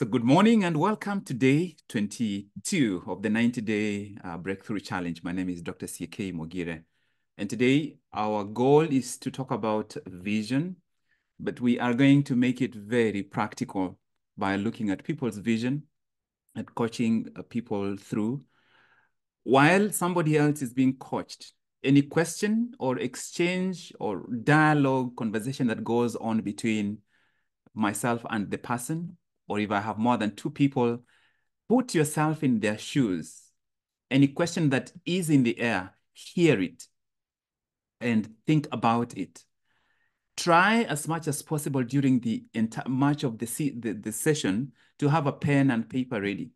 So good morning and welcome to day 22 of the 90-day uh, Breakthrough Challenge. My name is Dr. CK Mogire. And today our goal is to talk about vision, but we are going to make it very practical by looking at people's vision and coaching uh, people through while somebody else is being coached. Any question or exchange or dialogue, conversation that goes on between myself and the person, or if I have more than two people, put yourself in their shoes. Any question that is in the air, hear it and think about it. Try as much as possible during the entire much of the, the, the session to have a pen and paper ready.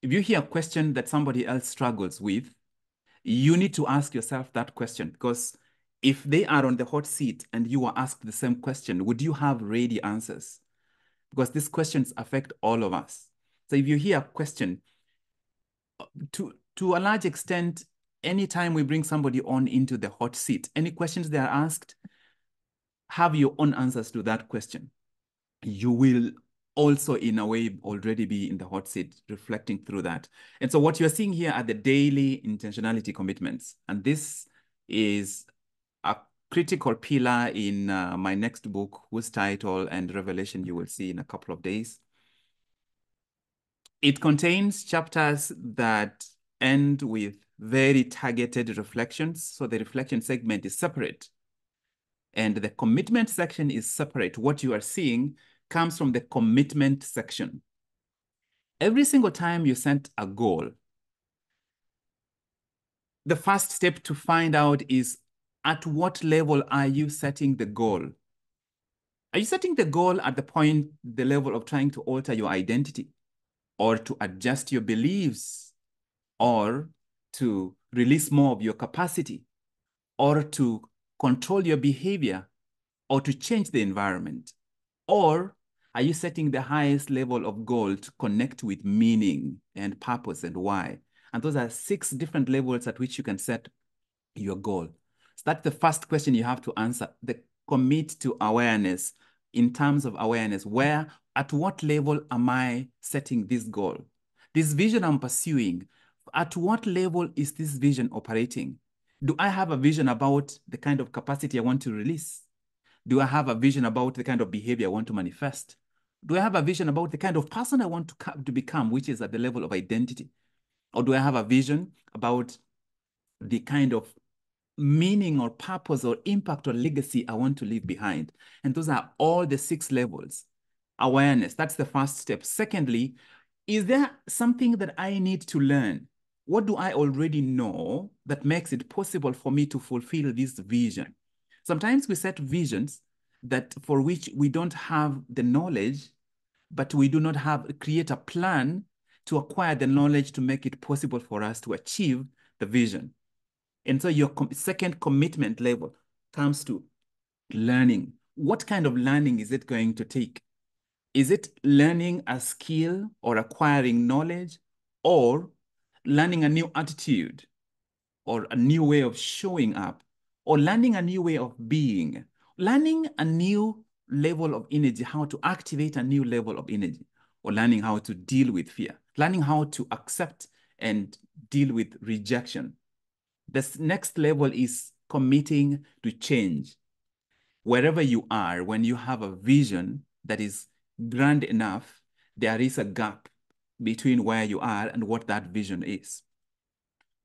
If you hear a question that somebody else struggles with, you need to ask yourself that question because if they are on the hot seat and you are asked the same question, would you have ready answers? Because these questions affect all of us. So if you hear a question, to, to a large extent, anytime we bring somebody on into the hot seat, any questions they are asked, have your own answers to that question. You will also in a way already be in the hot seat reflecting through that and so what you're seeing here are the daily intentionality commitments and this is critical pillar in uh, my next book whose title and revelation you will see in a couple of days. It contains chapters that end with very targeted reflections. So the reflection segment is separate and the commitment section is separate. What you are seeing comes from the commitment section. Every single time you set a goal, the first step to find out is at what level are you setting the goal? Are you setting the goal at the point, the level of trying to alter your identity or to adjust your beliefs or to release more of your capacity or to control your behavior or to change the environment? Or are you setting the highest level of goal to connect with meaning and purpose and why? And those are six different levels at which you can set your goal. That's the first question you have to answer. The commit to awareness in terms of awareness. Where, at what level am I setting this goal? This vision I'm pursuing, at what level is this vision operating? Do I have a vision about the kind of capacity I want to release? Do I have a vision about the kind of behavior I want to manifest? Do I have a vision about the kind of person I want to, to become, which is at the level of identity? Or do I have a vision about the kind of meaning or purpose or impact or legacy I want to leave behind? And those are all the six levels. Awareness, that's the first step. Secondly, is there something that I need to learn? What do I already know that makes it possible for me to fulfill this vision? Sometimes we set visions that for which we don't have the knowledge but we do not have create a plan to acquire the knowledge to make it possible for us to achieve the vision. And so your com second commitment level comes to learning. What kind of learning is it going to take? Is it learning a skill or acquiring knowledge or learning a new attitude or a new way of showing up or learning a new way of being, learning a new level of energy, how to activate a new level of energy, or learning how to deal with fear, learning how to accept and deal with rejection. The next level is committing to change. Wherever you are, when you have a vision that is grand enough, there is a gap between where you are and what that vision is.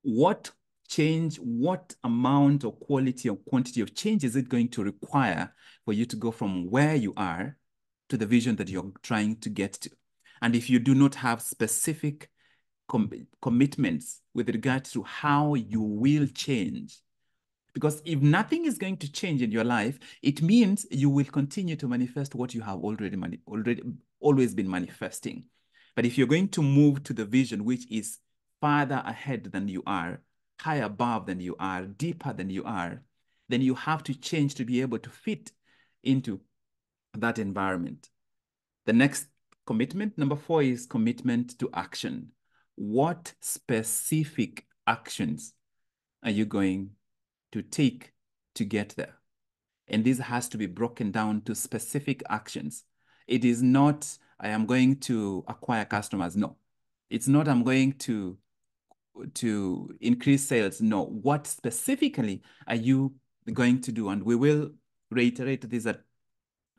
What change, what amount or quality or quantity of change is it going to require for you to go from where you are to the vision that you're trying to get to? And if you do not have specific com commitments with regard to how you will change, because if nothing is going to change in your life, it means you will continue to manifest what you have already, already always been manifesting. But if you're going to move to the vision, which is farther ahead than you are, higher above than you are, deeper than you are, then you have to change to be able to fit into that environment. The next commitment, number four, is commitment to action. What specific actions are you going to take to get there? And this has to be broken down to specific actions. It is not I am going to acquire customers. No, it's not I'm going to to increase sales. No, what specifically are you going to do? And we will reiterate this at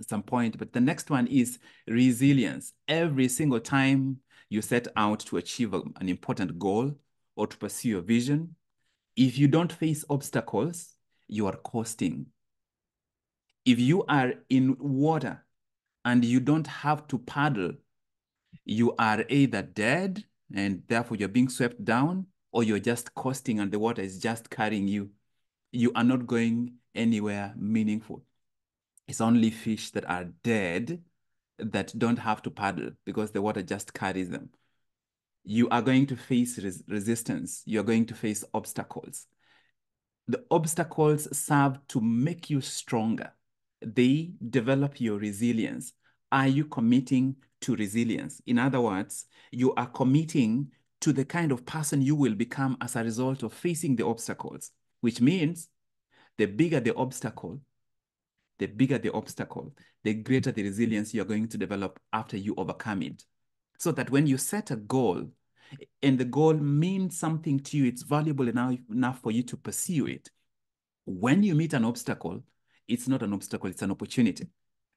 some point, but the next one is resilience. Every single time you set out to achieve an important goal or to pursue a vision, if you don't face obstacles, you are coasting. If you are in water and you don't have to paddle, you are either dead and therefore you're being swept down or you're just coasting and the water is just carrying you. You are not going anywhere meaningful. It's only fish that are dead that don't have to paddle because the water just carries them. You are going to face res resistance. You're going to face obstacles. The obstacles serve to make you stronger. They develop your resilience. Are you committing to resilience? In other words, you are committing to the kind of person you will become as a result of facing the obstacles, which means the bigger the obstacle, the bigger the obstacle, the greater the resilience you're going to develop after you overcome it. So that when you set a goal and the goal means something to you, it's valuable enough, enough for you to pursue it. When you meet an obstacle, it's not an obstacle, it's an opportunity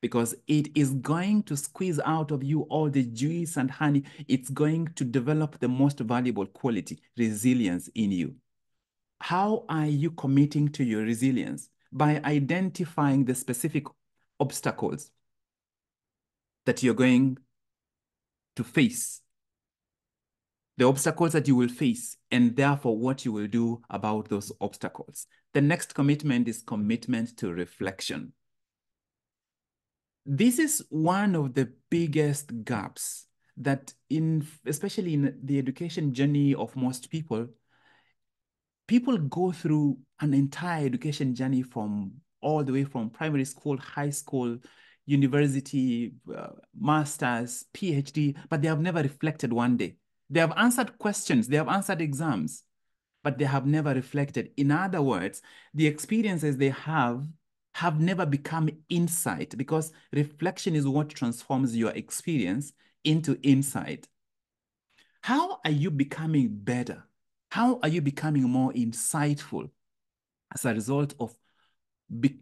because it is going to squeeze out of you all the juice and honey. It's going to develop the most valuable quality, resilience in you. How are you committing to your resilience? By identifying the specific obstacles that you're going to face, the obstacles that you will face, and therefore what you will do about those obstacles. The next commitment is commitment to reflection. This is one of the biggest gaps that in, especially in the education journey of most people, people go through an entire education journey from all the way from primary school, high school, university, uh, master's, PhD, but they have never reflected one day. They have answered questions, they have answered exams, but they have never reflected. In other words, the experiences they have have never become insight because reflection is what transforms your experience into insight. How are you becoming better? How are you becoming more insightful as a result of,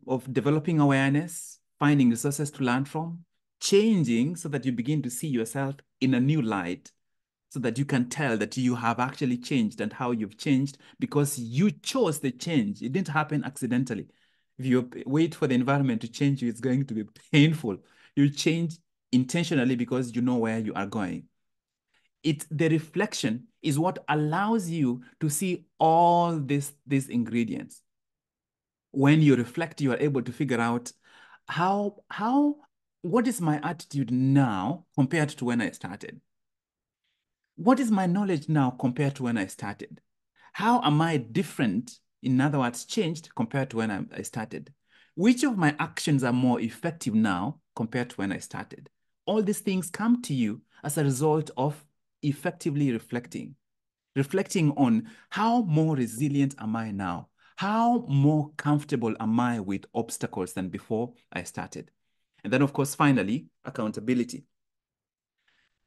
of developing awareness, finding resources to learn from, changing so that you begin to see yourself in a new light, so that you can tell that you have actually changed and how you've changed because you chose the change. It didn't happen accidentally. If you wait for the environment to change you, it's going to be painful. You change intentionally because you know where you are going it the reflection is what allows you to see all this, these ingredients. When you reflect, you are able to figure out how, how, what is my attitude now compared to when I started? What is my knowledge now compared to when I started? How am I different, in other words, changed compared to when I started? Which of my actions are more effective now compared to when I started? All these things come to you as a result of effectively reflecting, reflecting on how more resilient am I now? How more comfortable am I with obstacles than before I started? And then, of course, finally, accountability.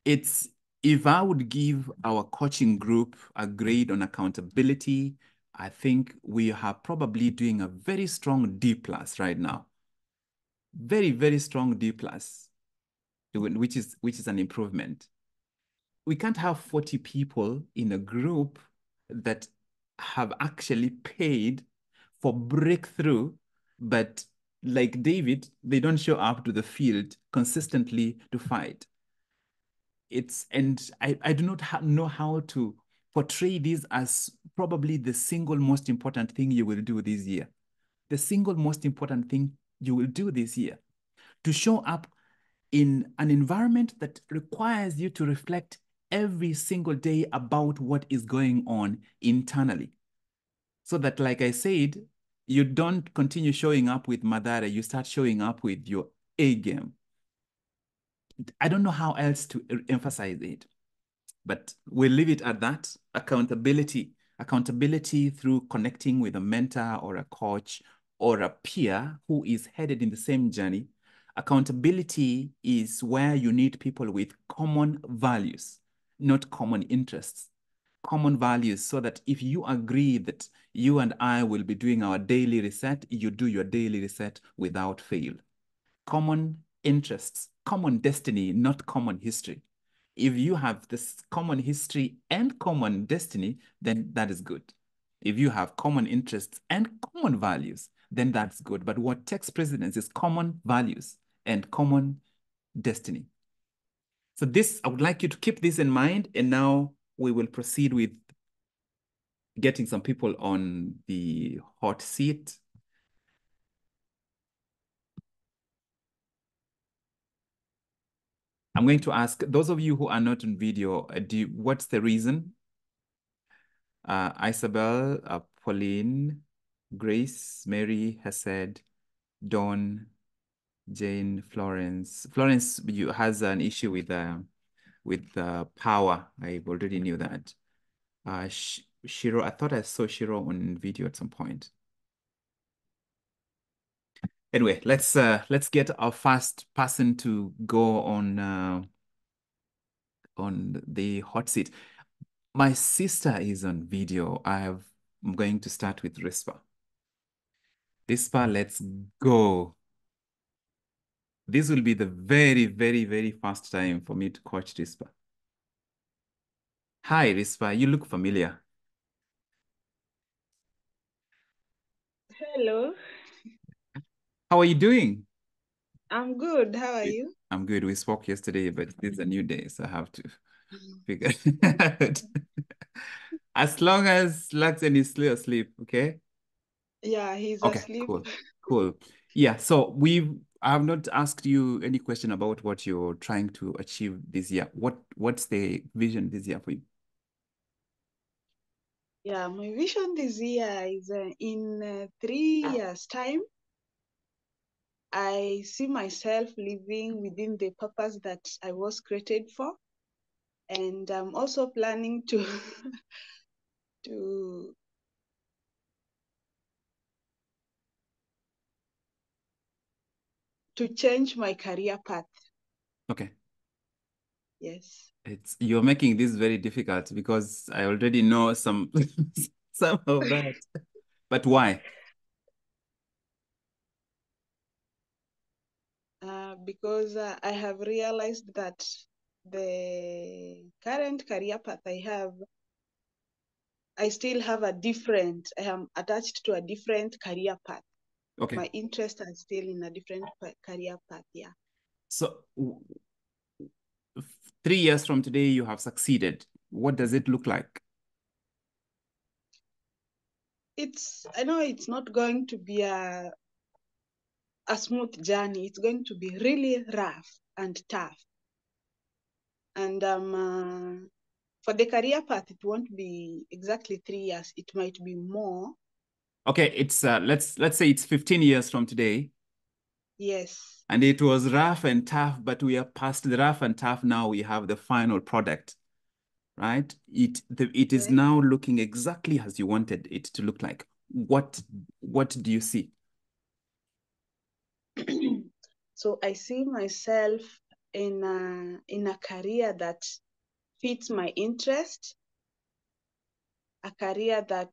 It's if I would give our coaching group a grade on accountability, I think we are probably doing a very strong D plus right now. Very, very strong D plus, which is which is an improvement we can't have 40 people in a group that have actually paid for breakthrough, but like David, they don't show up to the field consistently to fight. It's and I, I do not know how to portray this as probably the single most important thing you will do this year. The single most important thing you will do this year to show up in an environment that requires you to reflect every single day about what is going on internally. So that, like I said, you don't continue showing up with Madara, you start showing up with your A game. I don't know how else to emphasize it, but we'll leave it at that. Accountability. Accountability through connecting with a mentor or a coach or a peer who is headed in the same journey Accountability is where you need people with common values, not common interests. Common values so that if you agree that you and I will be doing our daily reset, you do your daily reset without fail. Common interests, common destiny, not common history. If you have this common history and common destiny, then that is good. If you have common interests and common values, then that's good. But what takes precedence is common values and common destiny. So this, I would like you to keep this in mind. And now we will proceed with getting some people on the hot seat. I'm going to ask those of you who are not on video, uh, do you, what's the reason? Uh, Isabel, uh, Pauline, Grace, Mary has said, Dawn, Jane, Florence. Florence you, has an issue with uh, with uh, power. I already knew that. Uh, Sh Shiro, I thought I saw Shiro on video at some point. Anyway, let's uh, let's get our first person to go on uh, on the hot seat. My sister is on video. I have, I'm going to start with Rispa. Rispa, let's go. This will be the very, very, very first time for me to coach Rispa. Hi, Rispa. You look familiar. Hello. How are you doing? I'm good. How are you? I'm good. We spoke yesterday, but it's a new day, so I have to figure it out. As long as Laxen is still asleep, okay? Yeah, he's Okay, asleep. cool, cool. Yeah, so we've I have not asked you any question about what you're trying to achieve this year. What what's the vision this year for you? Yeah, my vision this year is uh, in uh, three years' time, I see myself living within the purpose that I was created for. And I'm also planning to to to change my career path. Okay. Yes. It's you're making this very difficult because I already know some some of that. But why? Uh, because uh, I have realized that the current career path I have, I still have a different, I am attached to a different career path. Okay. My interests are still in a different career path. Yeah. So three years from today, you have succeeded. What does it look like? It's, I know it's not going to be a, a smooth journey. It's going to be really rough and tough. And um, uh, for the career path, it won't be exactly three years. It might be more. Okay, it's uh, let's let's say it's 15 years from today, Yes. and it was rough and tough, but we are past the rough and tough. Now we have the final product, right? It the, it is now looking exactly as you wanted it to look like. What what do you see? so I see myself in a, in a career that fits my interest, a career that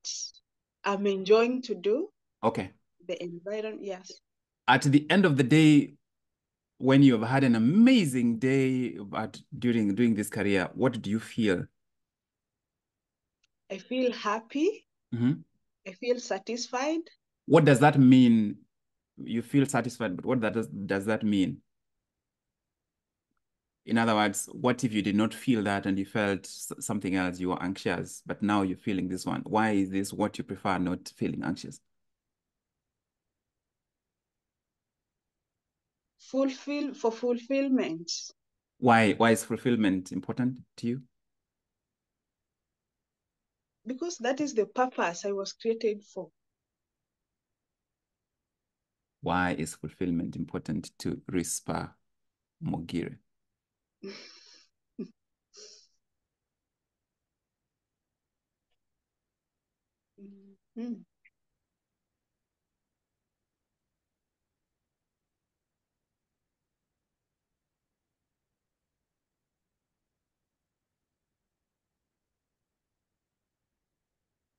I'm enjoying to do, Okay. the environment, yes. At the end of the day, when you have had an amazing day at during doing this career, what do you feel? I feel happy, Mhm. I feel satisfied. What does that mean? You feel satisfied, but what that does, does that mean? In other words, what if you did not feel that and you felt something else, you were anxious, but now you're feeling this one? Why is this what you prefer, not feeling anxious? Fulfill for fulfillment. Why, why is fulfillment important to you? Because that is the purpose I was created for. Why is fulfillment important to Rispa Mogire? Mm.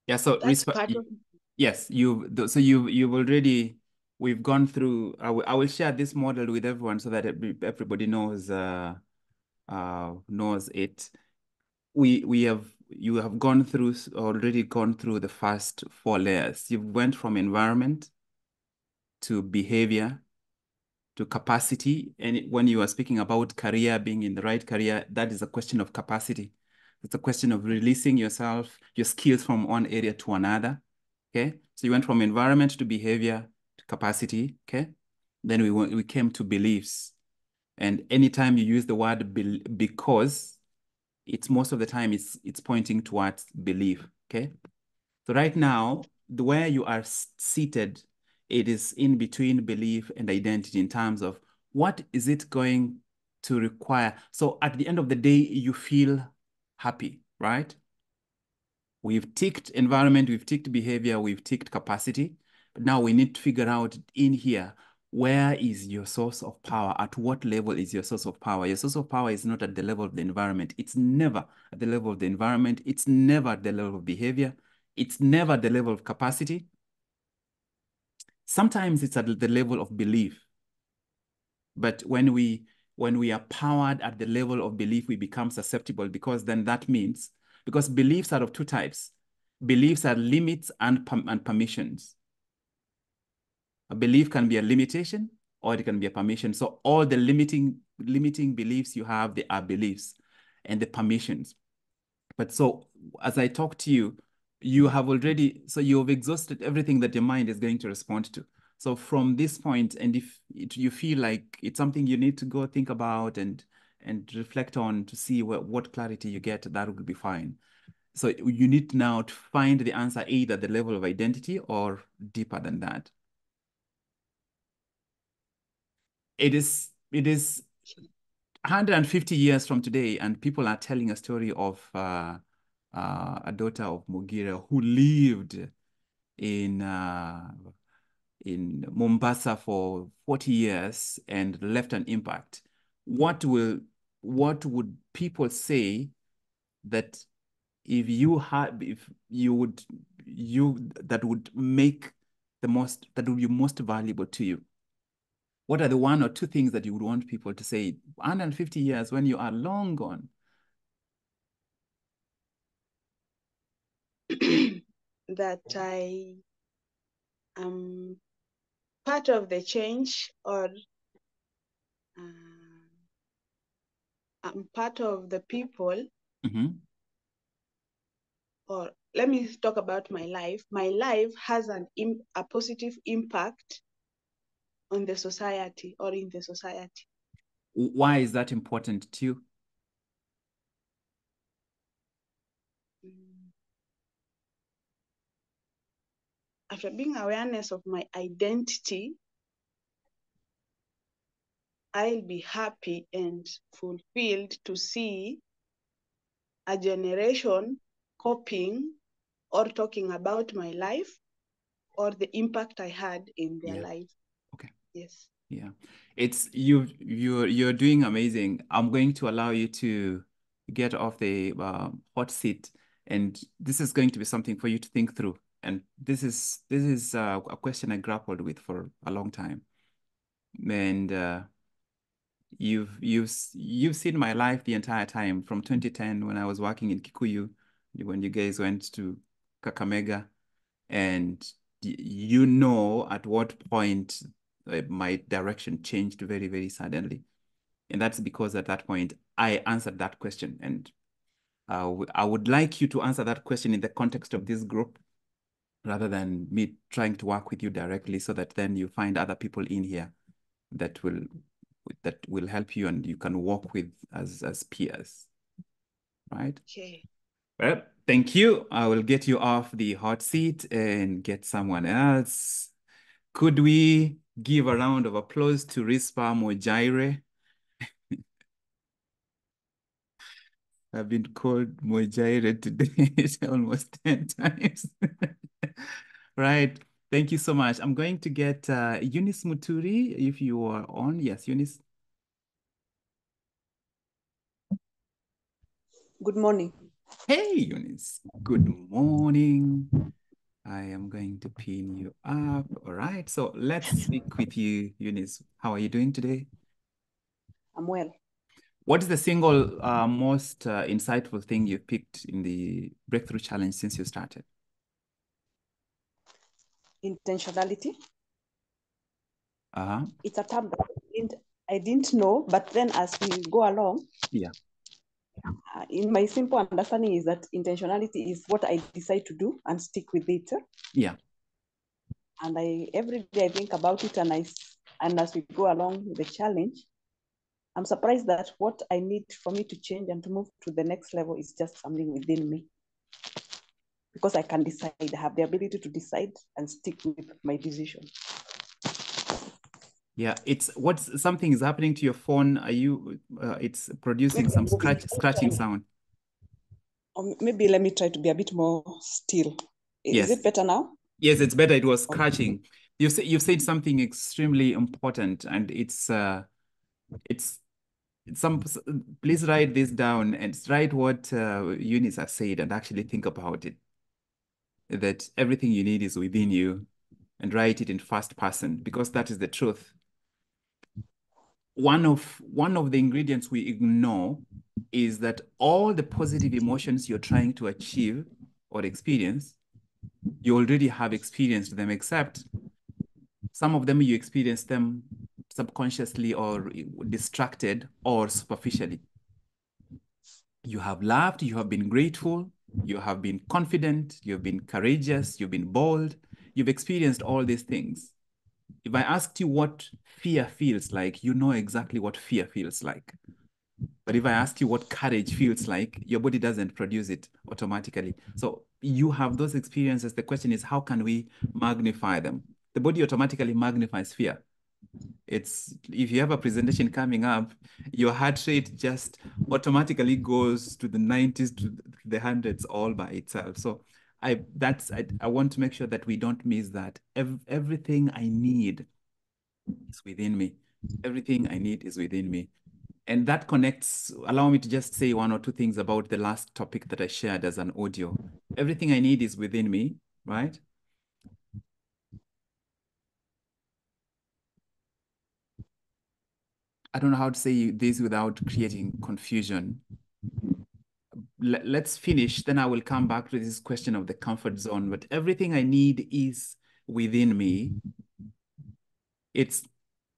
Yeah, so That's yes, you so you you've already we've gone through I, I will share this model with everyone so that everybody knows uh uh knows it. We we have you have gone through already gone through the first four layers. You went from environment to behavior to capacity. And when you are speaking about career, being in the right career, that is a question of capacity. It's a question of releasing yourself, your skills from one area to another. Okay. So you went from environment to behavior to capacity. Okay. Then we went, we came to beliefs. And anytime you use the word be because, it's most of the time it's it's pointing towards belief. Okay. So right now, the way you are seated, it is in between belief and identity in terms of what is it going to require. So at the end of the day, you feel happy, right? We've ticked environment, we've ticked behavior, we've ticked capacity. But now we need to figure out in here, where is your source of power? At what level is your source of power? Your source of power is not at the level of the environment. It's never at the level of the environment. It's never at the level of behavior. It's never at the level of capacity. Sometimes it's at the level of belief. But when we when we are powered at the level of belief, we become susceptible because then that means because beliefs are of two types. Beliefs are limits and, and permissions. A belief can be a limitation or it can be a permission. So all the limiting limiting beliefs you have, they are beliefs and the permissions. But so as I talk to you, you have already, so you've exhausted everything that your mind is going to respond to. So from this point, and if it, you feel like it's something you need to go think about and and reflect on to see what, what clarity you get, that will be fine. So you need now to find the answer either the level of identity or deeper than that. It is it is 150 years from today, and people are telling a story of uh, uh, a daughter of Mogire who lived in uh, in Mombasa for 40 years and left an impact. What will what would people say that if you had if you would you that would make the most that would be most valuable to you? What are the one or two things that you would want people to say 150 years when you are long gone? that I am part of the change or uh, I'm part of the people Mhm. or let me talk about my life. My life has an a positive impact on the society or in the society. Why is that important to you? Mm. After being awareness of my identity, I'll be happy and fulfilled to see a generation coping or talking about my life or the impact I had in their Yeah. life. Yes. Yeah, it's you. You're you're doing amazing. I'm going to allow you to get off the uh, hot seat, and this is going to be something for you to think through. And this is this is uh, a question I grappled with for a long time. And uh, you've you've you've seen my life the entire time from 2010 when I was working in Kikuyu, when you guys went to Kakamega, and you know at what point my direction changed very, very suddenly. And that's because at that point, I answered that question. And uh, I would like you to answer that question in the context of this group rather than me trying to work with you directly so that then you find other people in here that will that will help you and you can work with as as peers right Okay. well thank you i will get you off the hot seat and get someone else could we give a round of applause to Rispa Mojaire? I've been called Mojaire today almost 10 times. right. Thank you so much. I'm going to get uh, Eunice Muturi if you are on. Yes, Eunice. Good morning. Hey, Eunice. Good morning. I am going to pin you up. All right. So let's speak with you, Eunice. How are you doing today? I'm well. What is the single uh, most uh, insightful thing you picked in the Breakthrough Challenge since you started? Intentionality. Uh-huh. It's a term that I didn't, I didn't know, but then as we go along, Yeah. Uh, in my simple understanding is that intentionality is what I decide to do and stick with it. Yeah. And I every day I think about it, and I and as we go along with the challenge, I'm surprised that what I need for me to change and to move to the next level is just something within me. Because I can decide, I have the ability to decide and stick with my decision. Yeah, it's what's something is happening to your phone. Are you uh, it's producing some scratch scratching sound. Or maybe let me try to be a bit more still. Is Yes. it better now? Yes, it's better. It was scratching. You say you've said something extremely important, and it's uh, it's it's some. Please write this down and write what uh, Eunice has said, and actually think about it. That everything you need is within you, and write it in first person because that is the truth. One of one of the ingredients we ignore is that all the positive emotions you're trying to achieve or experience you already have experienced them, except some of them you experience them subconsciously or distracted or superficially. You have laughed, you have been grateful, you have been confident, you've been courageous, you've been bold, you've experienced all these things. If I asked you what fear feels like, you know exactly what fear feels like. But if I ask you what courage feels like, your body doesn't produce it automatically. So you have those experiences. The question is, how can we magnify them? The body automatically magnifies fear. It's if you have a presentation coming up, your heart rate just automatically goes to the 90s to the hundreds all by itself. So I that's I, I want to make sure that we don't miss that. Ev everything I need is within me. Everything I need is within me. And that connects, allow me to just say one or two things about the last topic that I shared as an audio. Everything I need is within me, right? I don't know how to say this without creating confusion. Let's finish, then I will come back to this question of the comfort zone. But everything I need is within me. It's,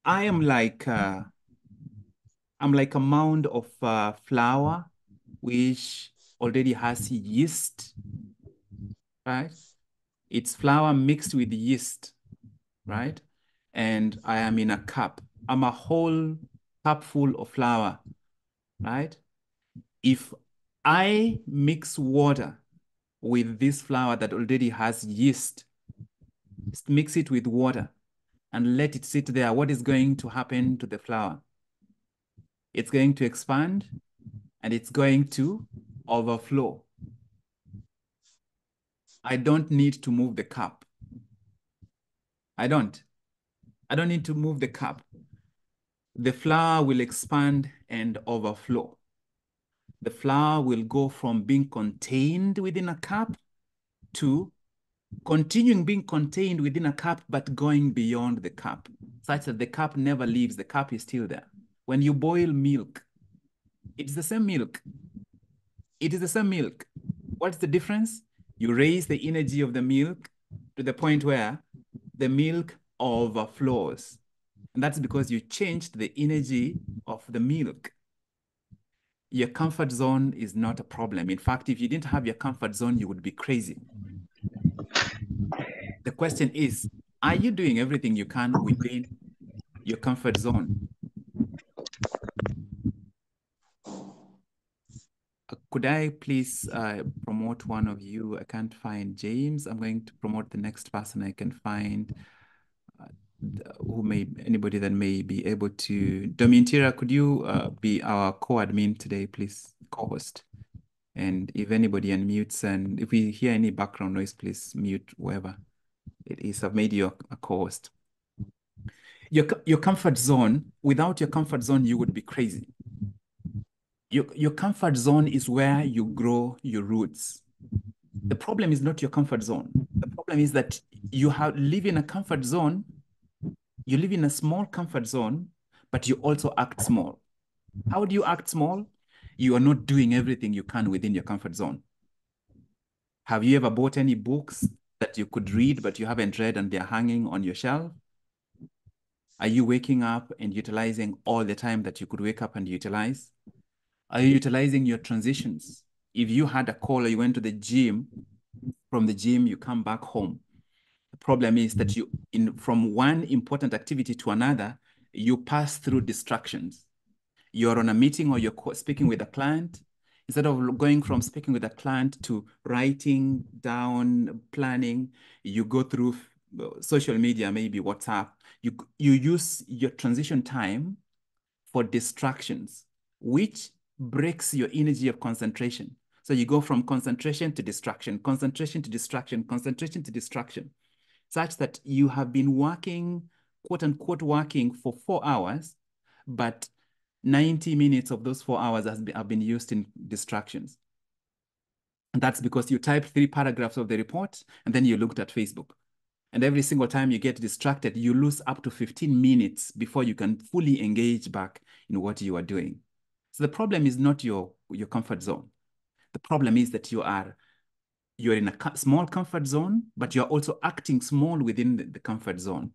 I am like, uh, I'm like a mound of uh, flour which already has yeast, right? It's flour mixed with yeast, right? And I am in a cup. I'm a whole cup full of flour, right? If I mix water with this flour that already has yeast, just mix it with water and let it sit there, what is going to happen to the flour? It's going to expand and it's going to overflow. I don't need to move the cup. I don't. I don't need to move the cup. The flour will expand and overflow. The flower will go from being contained within a cup to continuing being contained within a cup, but going beyond the cup, such that the cup never leaves, the cup is still there. When you boil milk, it's the same milk. It is the same milk. What's the difference? You raise the energy of the milk to the point where the milk overflows. And that's because you changed the energy of the milk. Your comfort zone is not a problem. In fact, if you didn't have your comfort zone, you would be crazy. The question is, are you doing everything you can within your comfort zone? Uh, Could I please uh, promote one of you? I can't find James. I'm going to promote the next person I can find. Who may anybody that may be able to. Domintira, could you uh, be our co-admin today, please, co-host? And if anybody unmutes and if we hear any background noise, please mute whoever it is. I've made you a, a co-host. Your, your comfort zone, without your comfort zone, you would be crazy. Your, your comfort zone is where you grow your roots. The problem is not your comfort zone. The problem is that you have live in a comfort zone, you live in a small comfort zone, but you also act small. How do you act small? You are not doing everything you can within your comfort zone. Have you ever bought any books that you could read, but you haven't read and they're hanging on your shelf? Are you waking up and utilizing all the time that you could wake up and utilize? Are you utilizing your transitions? If you had a call or you went to the gym, from the gym, you come back home. Problem is that mm-hmm. you, in from one important activity to another, you pass through distractions. You're on a meeting or you're speaking with a client. Instead of going from speaking with a client to writing down, planning, you go through uh, social media, maybe WhatsApp. You, you use your transition time for distractions, which breaks your energy of concentration. So you go from concentration to distraction, concentration to distraction, concentration to distraction, such that you have been working, quote unquote, working for four hours, but 90 minutes of those four hours has been, have been used in distractions. And that's because you typed three paragraphs of the report and then you looked at Facebook. And every single time you get distracted, you lose up to 15 minutes before you can fully engage back in what you are doing. So the problem is not your, your comfort zone. The problem is that you are you're in a small comfort zone, but you're also acting small within the, comfort zone.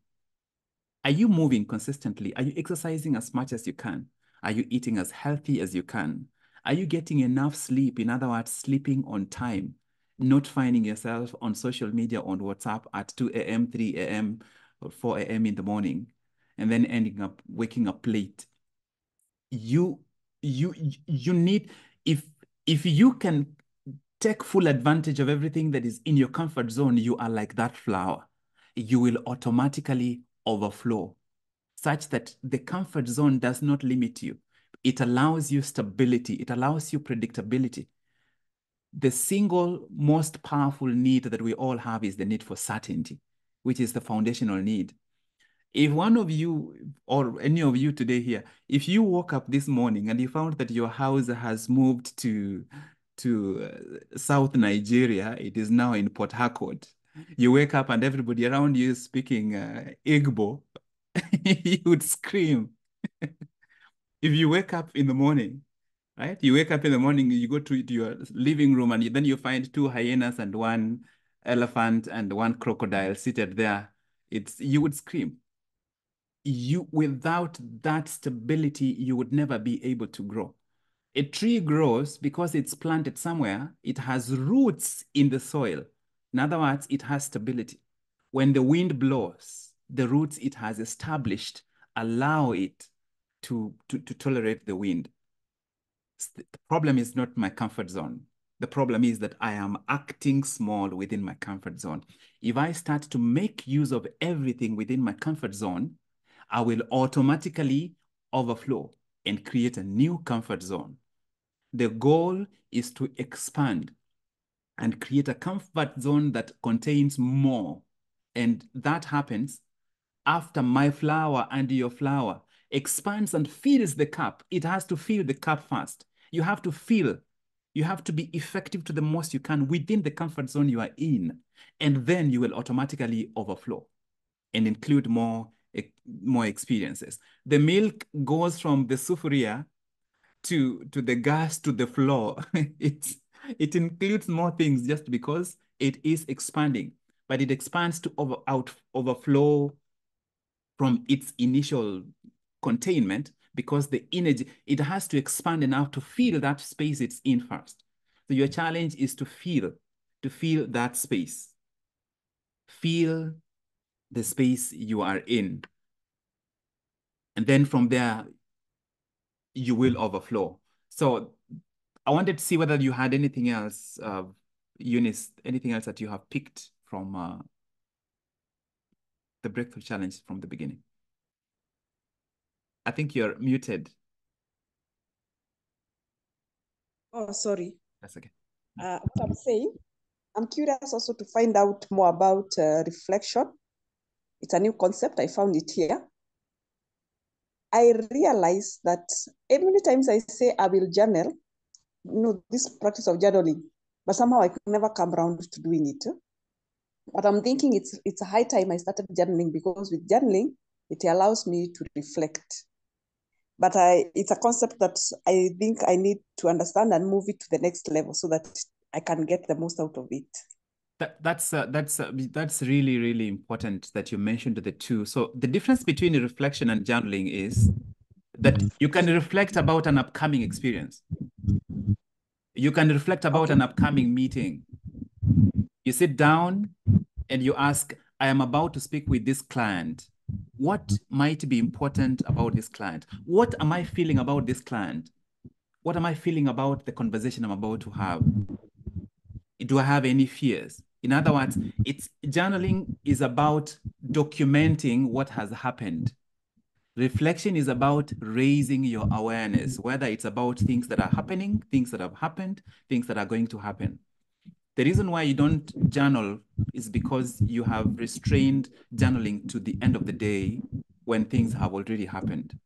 Are you moving consistently? Are you exercising as much as you can? Are you eating as healthy as you can? Are you getting enough sleep? In other words, sleeping on time, not finding yourself on social media on WhatsApp at 2 a.m., 3 a.m., or 4 a.m. in the morning, and then ending up waking up late. You you you need if if you can take full advantage of everything that is in your comfort zone you are like that flower. You will automatically overflow such that the comfort zone does not limit you. It allows you stability. It allows you predictability. The single most powerful need that we all have is the need for certainty which is the foundational need. If one of you or any of you today here, if you woke up this morning and you found that your house has moved to to uh, South Nigeria, it is now in Port Harcourt. You wake up and everybody around you is speaking uh, Igbo, you would scream. if you wake up in the morning, right? You wake up in the morning, you go to, your living room, and you, then you find two hyenas and one elephant and one crocodile seated there. It's you would scream you without that stability, you would never be able to grow. A tree grows because it's planted somewhere, it has roots in the soil. In other words, it has stability. When the wind blows, the roots it has established allow it to, to, to tolerate the wind. The problem is not my comfort zone. The problem is that I am acting small within my comfort zone. If I start to make use of everything within my comfort zone, I will automatically overflow and create a new comfort zone. The goal is to expand and create a comfort zone that contains more. And that happens after my flower and your flower expands and fills the cup. It has to fill the cup first. You have to fill. You have to be effective to the most you can within the comfort zone you are in. And then you will automatically overflow and include more eh, more experiences. The milk goes from the sufuria to to the gas to the floor. it's it includes more things just because it is expanding, but it expands to over out overflow from its initial containment because the energy it has to expand enough to fill that space it's in first. So your challenge is to feel to feel that space. Feel the space you are in. And then from there, you will overflow. So I wanted to see whether you had anything else, uh, Eunice, anything else that you have picked from uh, the Breakthrough Challenge from the beginning. I think you're muted. Oh, sorry. That's okay. Uh, what I'm saying, I'm curious also to find out more about uh, reflection. It's a new concept. I found it here. I realize that many times I say I will journal, you know, this practice of journaling, but somehow I could never come around to doing it. But I'm thinking it's it's a high time I started journaling because with journaling, it allows me to reflect. But I it's a concept that I think I need to understand and move it to the next level so that I can get the most out of it. That, that's uh, that's uh, that's really really important that you mentioned the two. So the difference between reflection and journaling is that you can reflect about an upcoming experience. You can reflect about an upcoming meeting. You sit down and you ask, I am about to speak with this client. What might be important about this client? What am I feeling about this client? What am I feeling about the conversation I'm about to have? Do I have any fears? In other words, it's journaling is about documenting what has happened. Reflection is about raising your awareness, whether it's about things that are happening, things that have happened, things that are going to happen. The reason why you don't journal is because you have restrained journaling to the end of the day when things have already happened.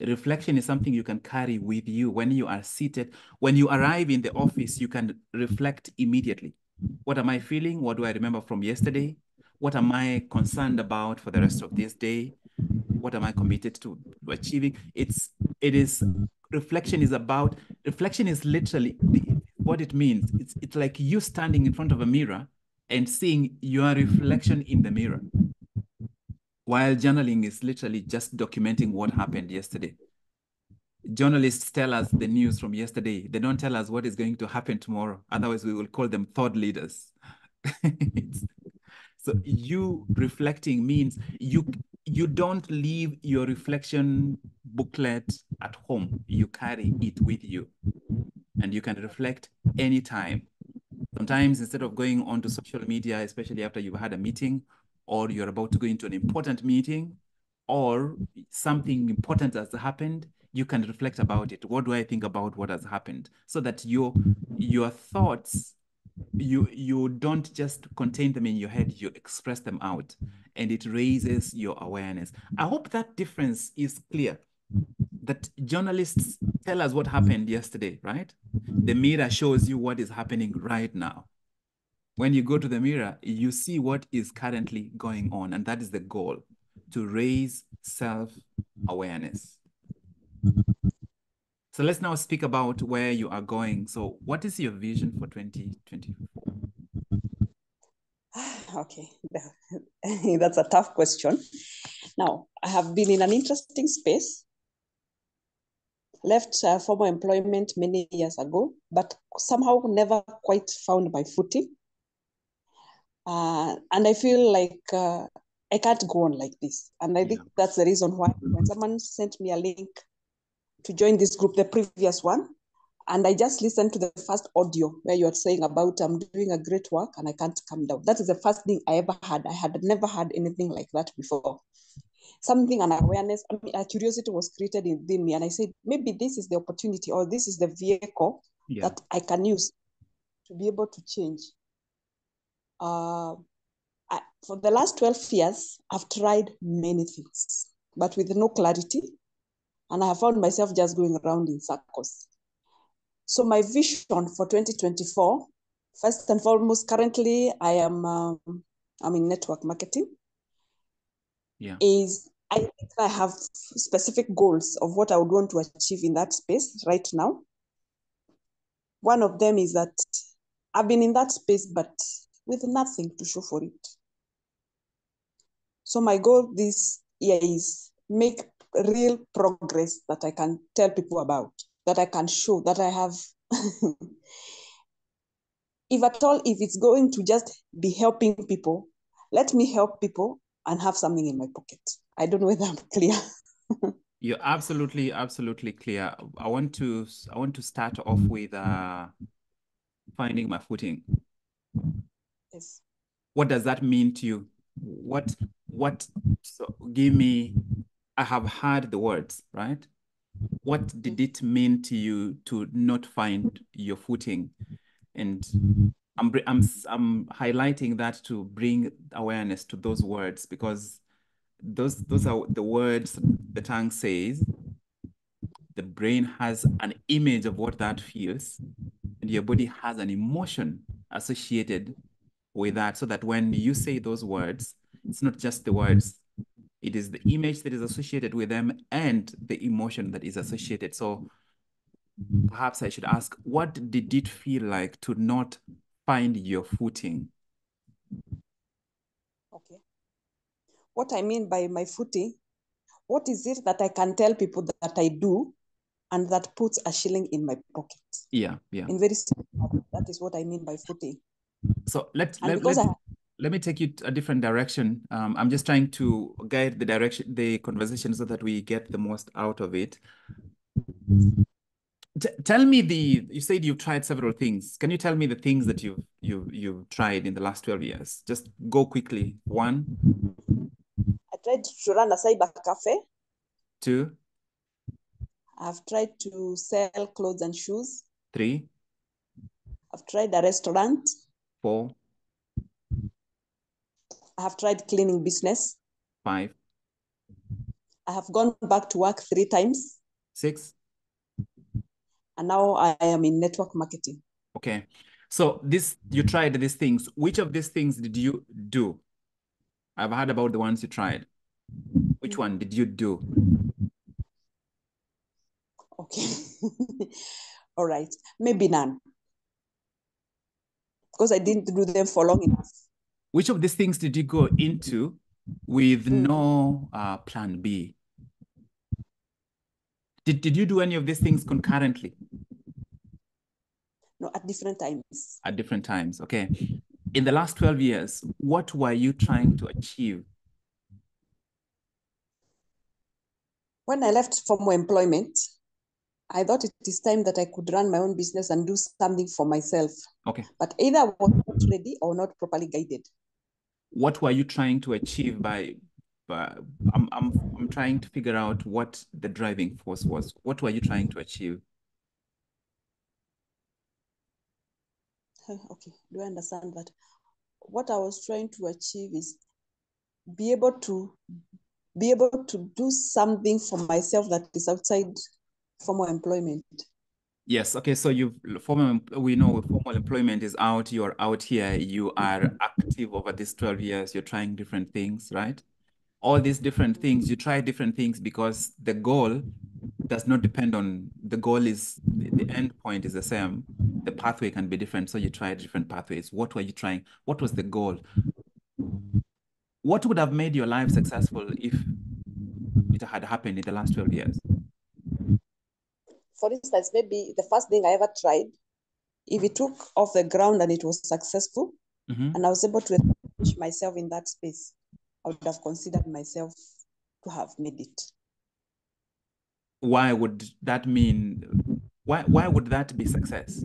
Reflection is something you can carry with you when you are seated. When you arrive in the office, you can reflect immediately. What am I feeling? What do I remember from yesterday? What am I concerned about for the rest of this day? What am I committed to achieving? It's it is reflection is about reflection is literally what it means. It's it's like you standing in front of a mirror and seeing your reflection in the mirror. While journaling is literally just documenting what happened yesterday. Journalists tell us the news from yesterday. They don't tell us what is going to happen tomorrow. Otherwise, we will call them thought leaders. So you reflecting means you you don't leave your reflection booklet at home. You carry it with you, and you can reflect anytime. Sometimes instead of going onto social media, especially after you've had a meeting, or you're about to go into an important meeting, or something important has happened, you can reflect about it. What do I think about what has happened? So that your your thoughts you you don't just contain them in your head you express them out. And it raises your awareness. I hope that difference is clear. That journalists tell us what happened yesterday right? The mirror shows you what is happening right now when you go to the mirror you see what is currently going on and that is the goal to raise self awareness so let's now speak about where you are going. So, what is your vision for 2024? Okay, that's a tough question. Now, I have been in an interesting space. Left uh, former employment many years ago, but somehow never quite found my footing. Uh, and I feel like uh, I can't go on like this. And I think that's the reason why when someone sent me a link to join this group, the previous one, and I just listened to the first audio where you are saying about I'm doing a great work and I can't come down. That is the first thing I ever had. I had never had anything like that before. Something, an awareness, I mean, a curiosity was created within me. And I said, maybe this is the opportunity or this is the vehicle Yeah. that I can use to be able to change. Uh, I, for the last 12 years, I've tried many things, but with no clarity. And I have found myself just going around in circles. So my vision for 2024, first and foremost, currently I am um, I'm in network marketing. Yeah. Is I think I have specific goals of what I would want to achieve in that space right now. One of them is that I've been in that space, but with nothing to show for it. So my goal this year is make real progress that I can tell people about, that I can show, that I have. if at all, if it's going to just be helping people, let me help people and have something in my pocket. I don't know whether I'm clear. You're absolutely, absolutely clear. I want to I want to start off with uh finding my footing. Yes. What does that mean to you? What what so give me I have heard the words, right? What did it mean to you to not find your footing? And I'm I'm I'm highlighting that to bring awareness to those words because those those are the words the tongue says. The brain has an image of what that feels, and your body has an emotion associated with that. So that when you say those words, it's not just the words, it is the image that is associated with them and the emotion that is associated. So perhaps I should ask, what did it feel like to not find your footing? Okay. What I mean by my footing, what is it that I can tell people that I do and that puts a shilling in my pocket? Yeah, yeah. In very simple, that is what I mean by footing. So let let, let, I let me take you a different direction. Um, I'm just trying to guide the direction, the conversation so that we get the most out of it. T tell me the, you said you've tried several things. Can you tell me the things that you've, you've, you've tried in the last 12 years? Just go quickly. One, I tried to run a cyber cafe. two, I've tried to sell clothes and shoes. three, I've tried a restaurant. Four, I have tried cleaning business. five, I have gone back to work three times. six. And now I am in network marketing. Okay. So this, you tried these things. Which of these things did you do? I've heard about the ones you tried. Which one did you do? Okay. All right. Maybe none. Because I didn't do them for long enough. Which of these things did you go into with Mm. no uh, plan B? Did, did you do any of these things concurrently No, at different times. at different times? Okay. In the last 12 years, what were you trying to achieve? When I left formal employment, I thought it is time that I could run my own business and do something for myself. Okay. But either I was not ready or not properly guided. What were you trying to achieve by, by I'm, I'm, I'm trying to figure out what the driving force was. What were you trying to achieve? Okay, do I understand that? What I was trying to achieve is be able to be able to do something for myself that is outside formal employment. Yes. Okay. So you've formal, we know formal employment is out. You're out here. You are mm-hmm. active over these 12 years. You're trying different things, right? All these different things, you try different things because the goal does not depend on the goal is the, the end point is the same. The pathway can be different. So you try different pathways. What were you trying? What was the goal? What would have made your life successful if it had happened in the last 12 years? For instance, maybe the first thing I ever tried, if it took off the ground and it was successful, Mhm. and I was able to establish myself in that space, I would have considered myself to have made it. why would that mean why why would that be success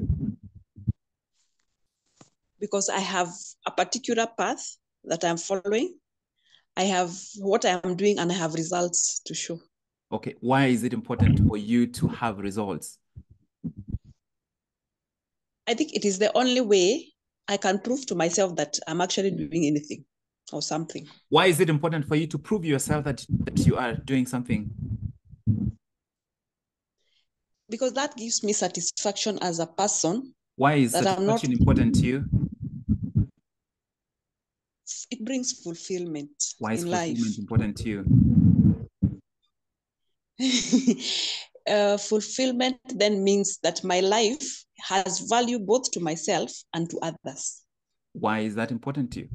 Because I have a particular path that I'm following. I have what I am doing and I have results to show. Okay why is it important for you to have results I think it is the only way I can prove to myself that I'm actually doing anything or something. why is it important for you to prove yourself that that you are doing something Because that gives me satisfaction as a person. why is That I'm not- important to you It brings fulfillment why is in life. fulfillment important to you uh, fulfillment then means that my life has value both to myself and to others. why is that important to you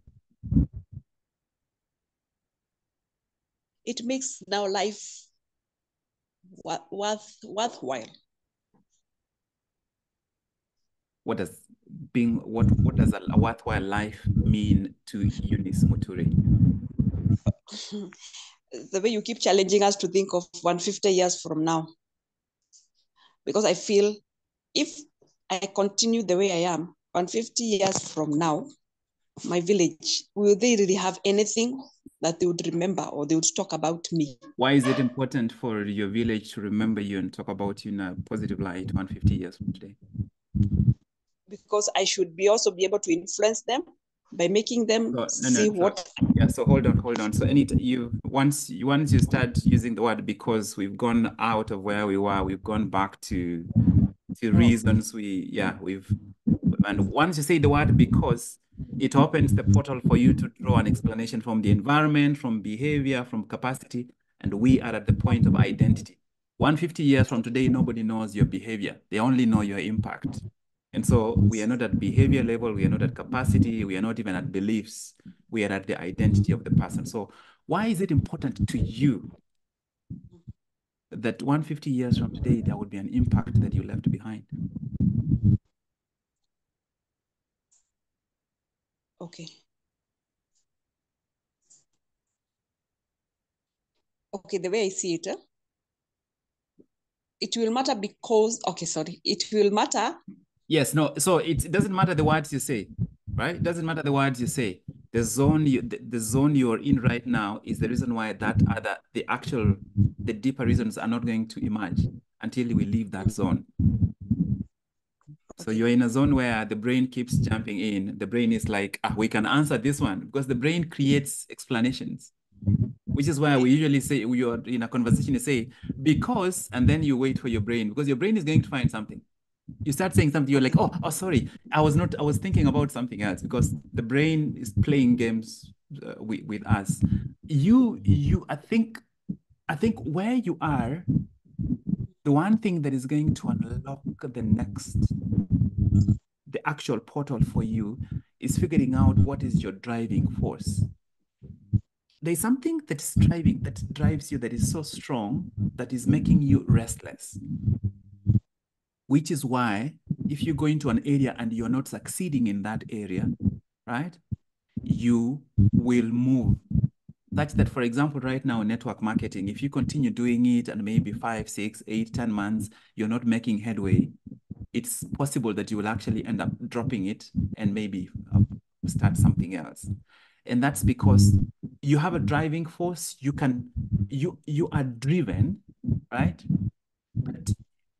It makes now life worth worthwhile. what does being what what does a, worthwhile life mean to Eunice Muturi the way you keep challenging us to think of 150 years from now. Because I feel if I continue the way I am, 150 years from now, my village, will they really have anything that they would remember or they would talk about me? why is it important for your village to remember you and talk about you in a positive light 150 years from today Because I should be also be able to influence them by making them So, no, no, see so- what Yeah, so hold on, hold on. So any you once you once you start using the word because we've gone out of where we were, we've gone back to to hmm. reasons we yeah, we've and once you say the word because it opens the portal for you to draw an explanation from the environment, from behavior, from capacity, and we are at the point of identity. 150 years from today, nobody knows your behavior. They only know your impact. And so we are not at behavior level, we are not at capacity, we are not even at beliefs, we are at the identity of the person. So why is it important to you that 150 years from today, there would be an impact that you left behind? Okay. Okay, the way I see it, eh, it will matter because, okay, sorry, it will matter. Yes, no, so it, it doesn't matter the words you say, right? It doesn't matter the words you say. The zone you the, the zone you're in right now is the reason why that other the actual the deeper reasons are not going to emerge until we leave that zone. So you're in a zone where the brain keeps jumping in. The brain is like, ah, we can answer this one because the brain creates explanations, which is why we usually say we are in a conversation, you say, because, and then you wait for your brain because your brain is going to find something. You start saying something, you're like, oh, oh, sorry, I was not, I was thinking about something else because the brain is playing games uh, with, with us. You, you, I think, I think where you are, the one thing that is going to unlock the next the actual portal for you is figuring out what is your driving force. There's something that's driving that drives you that is so strong that is making you restless. Which is why if you go into an area and you're not succeeding in that area, right? You will move. Such that, for example, right now in network marketing, if you continue doing it and maybe five, six, eight, ten months, you're not making headway, it's possible that you will actually end up dropping it and maybe uh, start something else and that's because you have a driving force you can you you are driven right but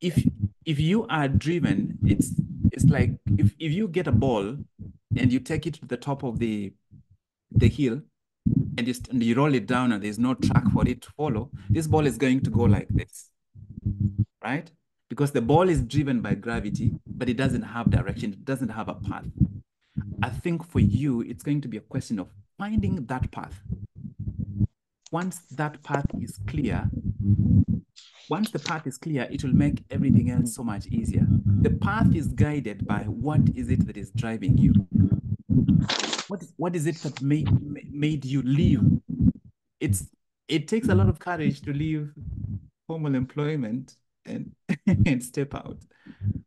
if if you are driven it's it's like if, if you get a ball and you take it to the top of the the hill and you, and you roll it down and there's no track for it to follow this ball is going to go like this right because the ball is driven by gravity, but it doesn't have direction, it doesn't have a path. I think for you, it's going to be a question of finding that path. Once that path is clear, once the path is clear, it will make everything else so much easier. The path is guided by what is it that is driving you? What is, what is it that made, made you leave? It's, it takes a lot of courage to leave formal employment and, and step out.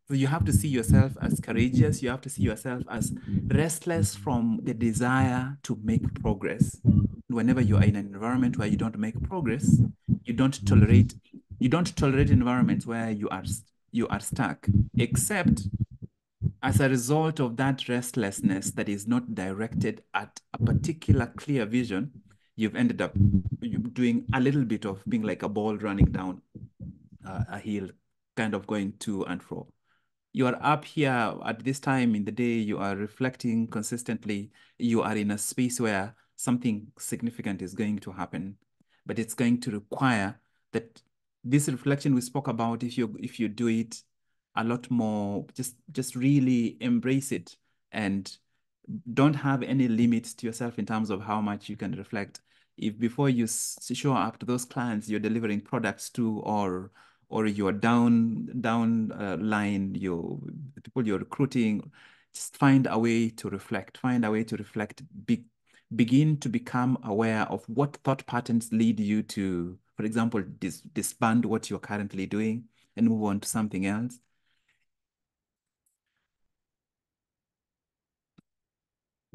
So you have to see yourself as courageous. You have to see yourself as restless from the desire to make progress. Whenever you are in an environment where you don't make progress, you don't tolerate you don't tolerate environments where you are you are stuck, except as a result of that restlessness that is not directed at a particular clear vision, you've ended up doing a little bit of being like a ball running down uh, a hill, kind of going to and fro. You are up here at this time in the day, you are reflecting consistently, you are in a space where something significant is going to happen, but it's going to require that this reflection we spoke about, if you if you do it a lot more, just just really embrace it and don't have any limits to yourself in terms of how much you can reflect. If before you show up to those clients you're delivering products to or or you're down down uh, line you the people you're recruiting just find a way to reflect find a way to reflect be, begin to become aware of what thought patterns lead you to for example dis, disband what you're currently doing and move on to something else.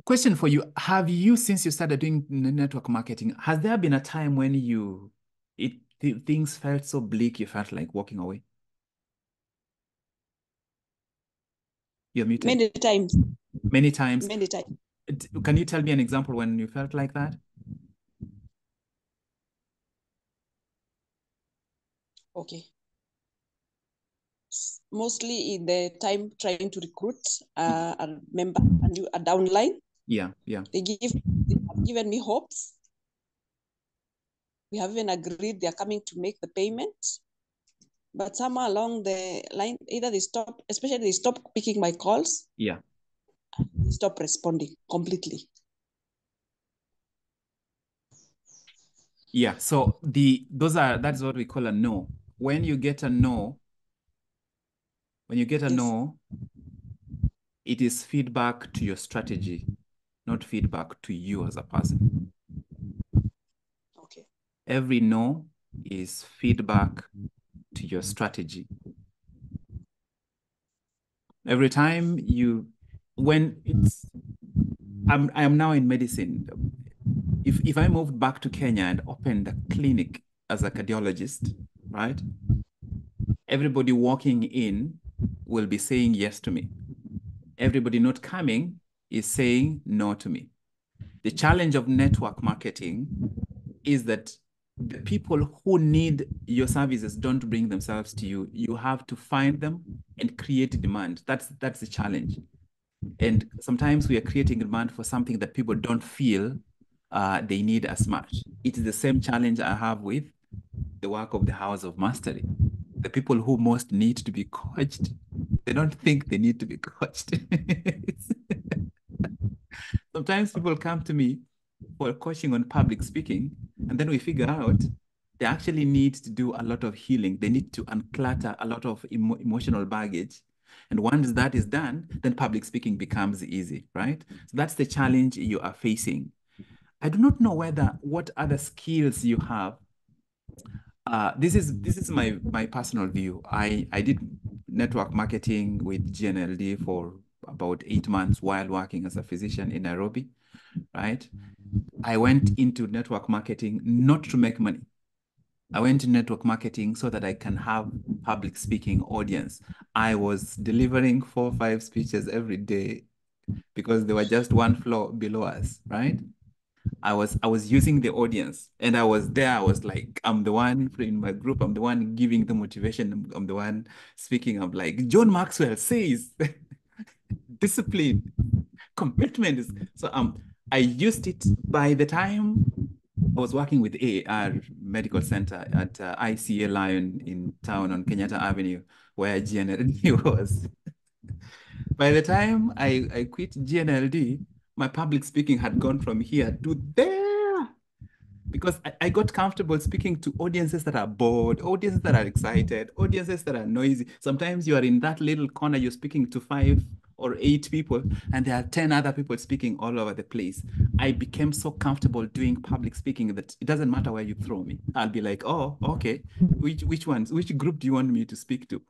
Question for you. Have you since you started doing network marketing has there been a time when you it th things felt so bleak you felt like walking away? You're muted. Many times. many times. Many times. can you tell me an example when you felt like that Okay. Mostly in the time trying to recruit uh, a member, a new a downline. Yeah, yeah. They give they have given me hopes. We have even agreed they are coming to make the payment. But somewhere along the line, either they stop, especially they stop picking my calls, Yeah. they stop responding completely. Yeah. So the those are that's what we call a no. When you get a no, when you get a no, it is feedback to your strategy, not feedback to you as a person. Okay. Every no is feedback to your strategy. Every time you, when it's, I'm, I am now in medicine. If, if I moved back to Kenya and opened a clinic as a cardiologist, right? Everybody walking in will be saying yes to me. Everybody not coming is saying no to me. The challenge of network marketing is that the people who need your services don't bring themselves to you. You have to find them and create demand. That's that's the challenge. And sometimes we are creating demand for something that people don't feel uh, they need as much. It is the same challenge I have with the work of the House of Mastery. The people who most need to be coached, they don't think they need to be coached. Sometimes people come to me for coaching on public speaking, and then we figure out they actually need to do a lot of healing. They need to unclutter a lot of emo emotional baggage. And once that is done, then public speaking becomes easy, right? So that's the challenge you are facing. I do not know whether what other skills you have. Uh, this is this is my my personal view. I I did network marketing with GNLD for about eight months while working as a physician in Nairobi, right? I went into network marketing not to make money. I went to network marketing so that I can have public speaking audience. I was delivering four, five speeches every day because they were just one floor below us, right? I was I was using the audience and I was there. I was like, I'm the one in my group, I'm the one giving the motivation, I'm, the one speaking. I'm like, John Maxwell says discipline, commitment so um I used it by the time I was working with AAR Medical Center at uh, ICEA Lion in town on Kenyatta Avenue, where GNLD was. by the time I, I quit GNLD, my public speaking had gone from here to there because I, I got comfortable speaking to audiences that are bored, audiences that are excited, audiences that are noisy. Sometimes you are in that little corner, you're speaking to five or eight people, and there are 10 other people speaking all over the place. I became so comfortable doing public speaking that it doesn't matter where you throw me. I'll be like, oh, okay, which, which ones, which group do you want me to speak to?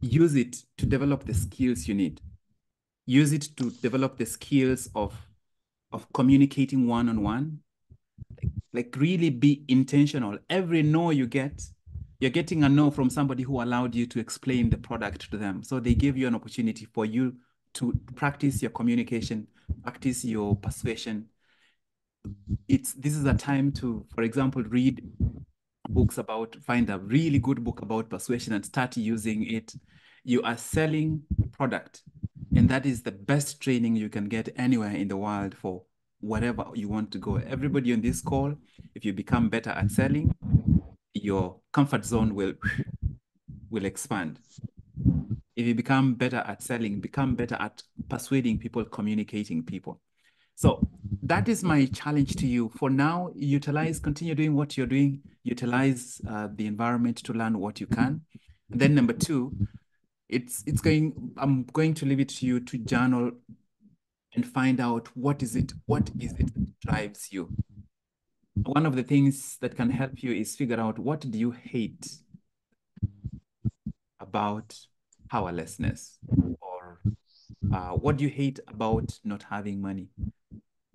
Use it to develop the skills you need. Use it to develop the skills of, of communicating one-on-one. Like, like really be intentional. Every no you get, you're getting a no from somebody who allowed you to explain the product to them. So they gave you an opportunity for you to practice your communication, practice your persuasion. It's this is a time to, for example, read books about, find a really good book about persuasion and start using it. You are selling product, and that is the best training you can get anywhere in the world for whatever you want to go. Everybody on this call, if you become better at selling, your comfort zone will will expand. If you become better at selling, become better at persuading people, communicating people. So that is my challenge to you. For now, utilize, continue doing what you're doing, utilize uh, the environment to learn what you can. And then number two, it's it's going, I'm going to leave it to you to journal and find out what is it, what is it that drives you. One of the things that can help you is figure out what do you hate about powerlessness or uh, what do you hate about not having money?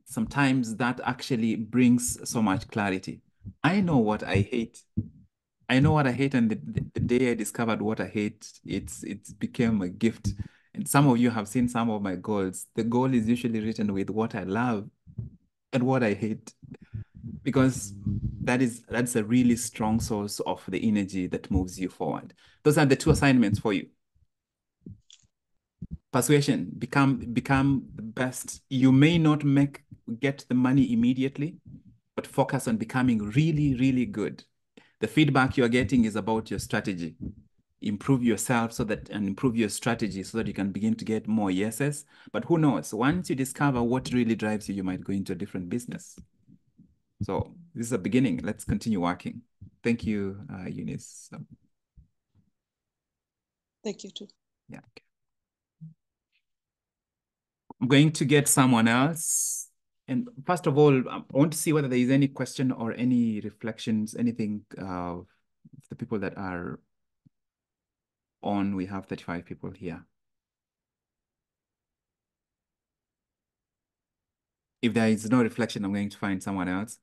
Sometimes that actually brings so much clarity. I know what I hate. I know what I hate, and the, the, day I discovered what I hate, it's it's became a gift. And some of you have seen some of my goals. The goal is usually written with what I love and what I hate, because that is that's a really strong source of the energy that moves you forward. Those are the two assignments for you. persuasion become become the best you may not make get the money immediately but focus on becoming really really good the feedback you're getting is about your strategy. Improve yourself so that and improve your strategy so that you can begin to get more yeses. But who knows? Once you discover what really drives you you might go into a different business. So this is a beginning. Let's continue working. Thank you uh, eunice. Thank you too. yeah okay. I'm going to get someone else. And first of all, um, I want to see whether there is any question or any reflections, anything uh, of the people that are on. We have 35 people here. If there is no reflection, I'm going to find someone else.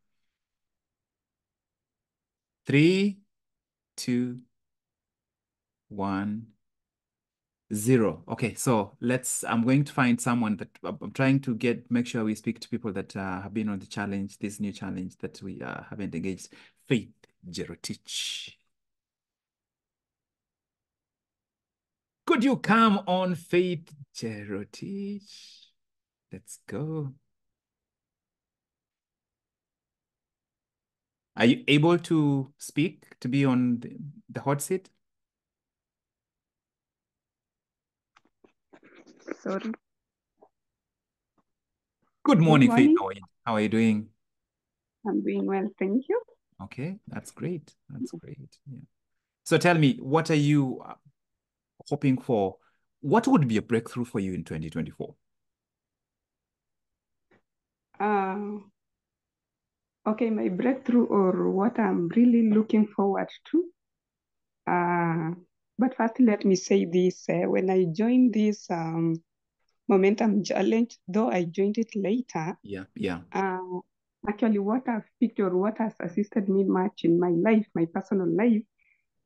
Three, two, one zero. Okay so let's i'm going to find someone that i'm trying to get make sure we speak to people that uh, have been on the challenge this new challenge that we uh, haven't engaged. Faith jerotich could you come on faith jerotich let's go. Are you able to speak to be on the, the hot seat Sorry. Good morning, Faith. morning. How are you? How are you doing? I'm doing well, thank you. Okay, that's great. That's great. Yeah. So tell me, what are you uh, hoping for? What would be a breakthrough for you in 2024? Uh, okay, my breakthrough or what I'm really looking forward to. Uh, but first, let me say this. Uh, when I joined this um, Momentum Challenge, though I joined it later, Yeah, yeah. uh, actually what I've picked or what has assisted me much in my life, my personal life,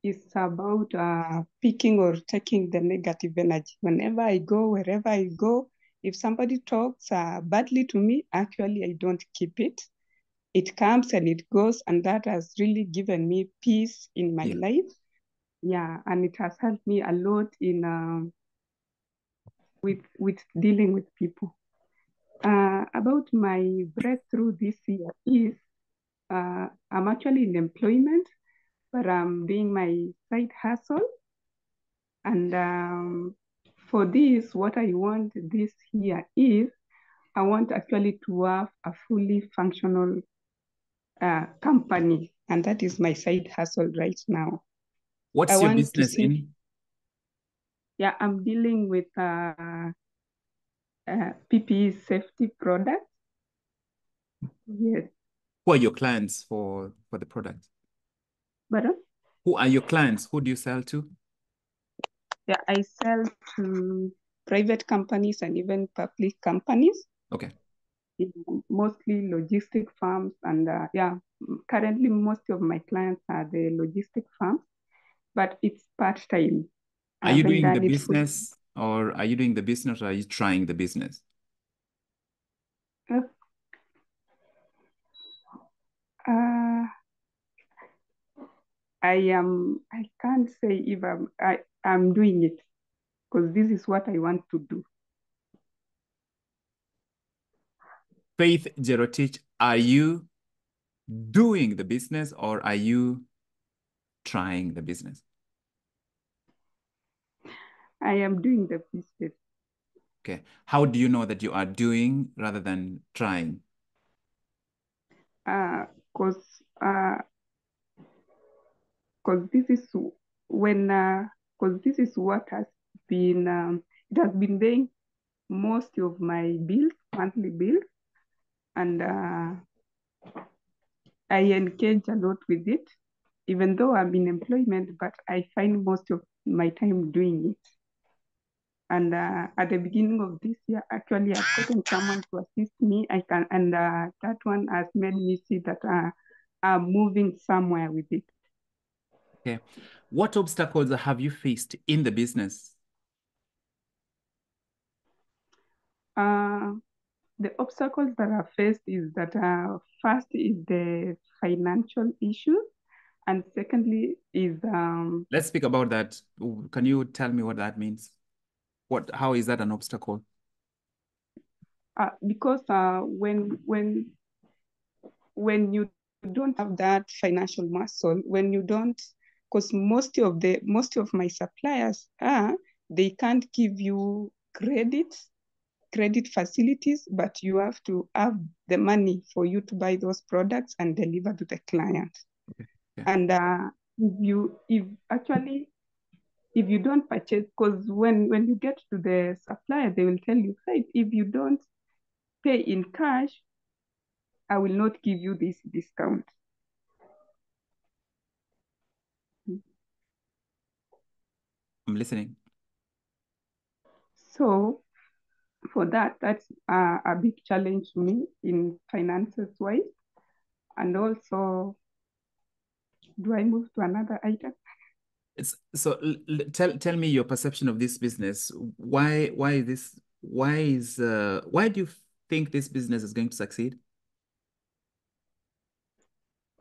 is about uh, picking or taking the negative energy. Whenever I go, wherever I go, if somebody talks uh, badly to me, actually I don't keep it. It comes and it goes, and that has really given me peace in my Yeah. life. Yeah, and it has helped me a lot in um, with with dealing with people. Uh, about my breakthrough this year is uh, I'm actually in employment, but I'm doing my side hustle. And um, for this, what I want this year is I want actually to have a fully functional uh, company. And that is my side hustle right now. What's I your business in? Yeah, I'm dealing with uh, uh, PPE safety products. Yes, Who are your clients for for the product? uh, Who are your clients? Who do you sell to? yeah, I sell to private companies and even public companies. Okay. mostly logistic firms and uh, yeah currently most of my clients are the logistic firms but it's part-time. Are you doing the done it full- business or are you doing the business or are you trying the business? uh, i am i can't say if i'm I, i'm doing it because this is what i want to do. Faith Jerotich, are you doing the business or are you trying the business? i am doing the business Okay. How do you know that you are doing rather than trying? because uh, because this is when because this is what has been um, it has been paying most of my bills monthly bills and uh, I engage a lot with it even though I'm in employment but I find most of my time doing it and uh, at the beginning of this year actually I've gotten someone to assist me I can and uh, that one has made me see that uh, I'm moving somewhere with it Okay. What obstacles have you faced in the business? Uh, the obstacles that are faced is that uh, first is the financial issue, and secondly is um, Let's speak about that. Can you tell me what that means? What, how is that an obstacle? Uh, because uh, when when when you don't have that financial muscle, when you don't, because most of the most of my suppliers are they can't give you credit credit facilities, but you have to have the money for you to buy those products and deliver to the client. Okay. And uh, if you if actually if you don't purchase, because when when you get to the supplier, they will tell you, hey, if you don't pay in cash, I will not give you this discount. I'm listening. So for that, that's uh, a big challenge to me in finances wise. And also, do I move to another item? It's so tell tell me your perception of this business. Why why this why is uh why do you think this business is going to succeed?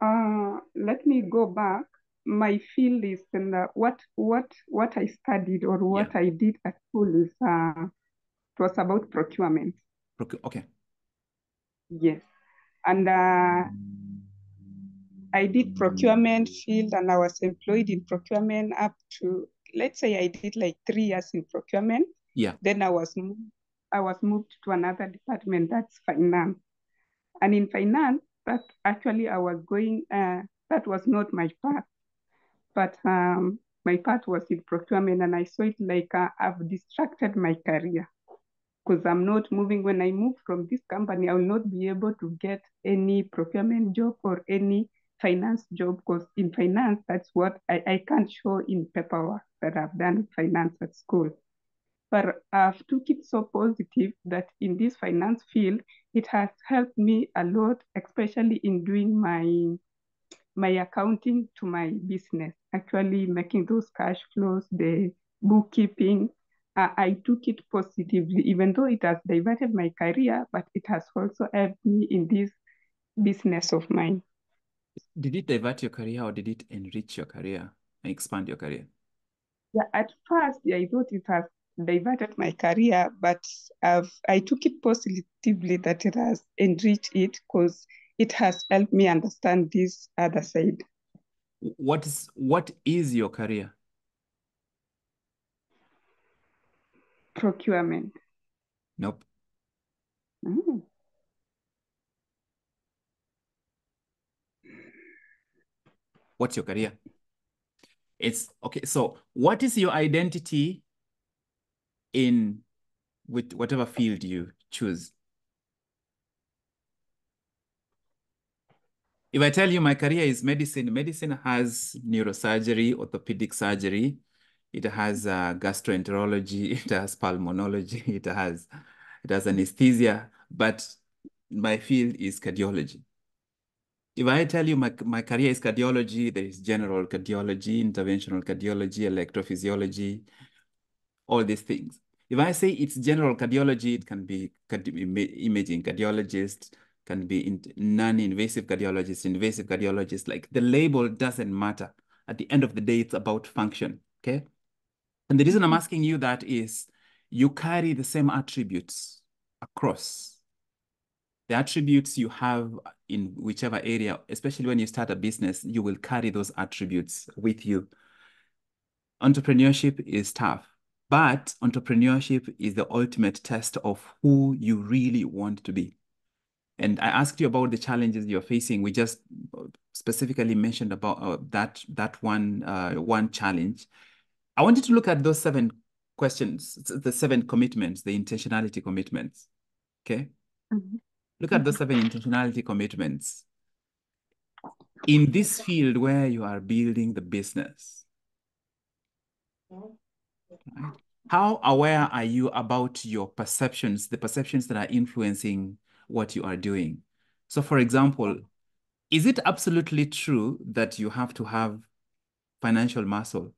Uh let me go back. My field is the, what what what I studied or what Yeah. I did at school is uh it was about procurement. Procu- Okay. Yes. And uh, I did procurement field and I was employed in procurement up to, let's say I did like three years in procurement. Yeah. Then I was moved, I was moved to another department, that's finance. And in finance, that actually I was going, uh, that was not my path. But um, my path was in procurement and I saw it like uh, I've distracted my career because I'm not moving. When I move from this company, I will not be able to get any procurement job or any finance job because in finance, that's what I, I can't show in paperwork that I've done finance at school. But I've took it so positive that in this finance field, it has helped me a lot, especially in doing my my accounting to my business, actually making those cash flows, the bookkeeping, uh, I took it positively, even though it has diverted my career, but it has also helped me in this business of mine. Did it divert your career or did it enrich your career and expand your career? Yeah, at first, I thought it has diverted my career, but I've, I took it positively that it has enriched it because it has helped me understand this other side. What is what is your career? Procurement. Nope. Mm. What's your career? It's okay. So what is your identity in with whatever field you choose? If I tell you my career is medicine, medicine has neurosurgery, orthopedic surgery, it has uh, gastroenterology, it has pulmonology, it has it has anesthesia, but my field is cardiology. If I tell you my, my career is cardiology, there is general cardiology, interventional cardiology, electrophysiology, all these things. If I say it's general cardiology, it can be imaging cardiologist, can be non-invasive cardiologist, invasive cardiologist. Like the label doesn't matter. At the end of the day, it's about function, okay? And the reason I'm asking you that is you carry the same attributes across. The attributes you have in whichever area, especially when you start a business, you will carry those attributes with you. Entrepreneurship is tough, but entrepreneurship is the ultimate test of who you really want to be. And I asked you about the challenges you're facing. We just specifically mentioned about uh, that that one uh, one challenge. I wanted to look at those seven questions, the seven commitments, the intentionality commitments. Okay. Mm -hmm. Look at those seven intentionality commitments. In this field where you are building the business, right? how aware are you about your perceptions, the perceptions that are influencing what you are doing? So, for example, is it absolutely true that you have to have financial muscle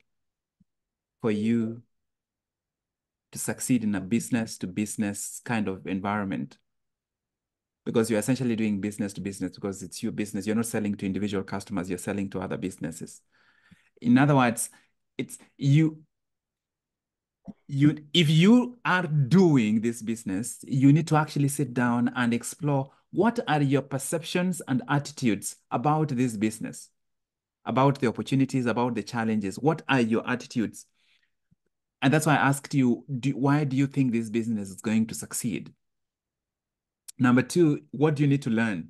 for you to succeed in a business to business kind of environment? Because you're essentially doing business to business because it's your business. You're not selling to individual customers, you're selling to other businesses. In other words, it's you you if you are doing this business, you need to actually sit down and explore what are your perceptions and attitudes about this business, about the opportunities, about the challenges. What are your attitudes? And that's why I asked you, do, why do you think this business is going to succeed? Number two, what do you need to learn?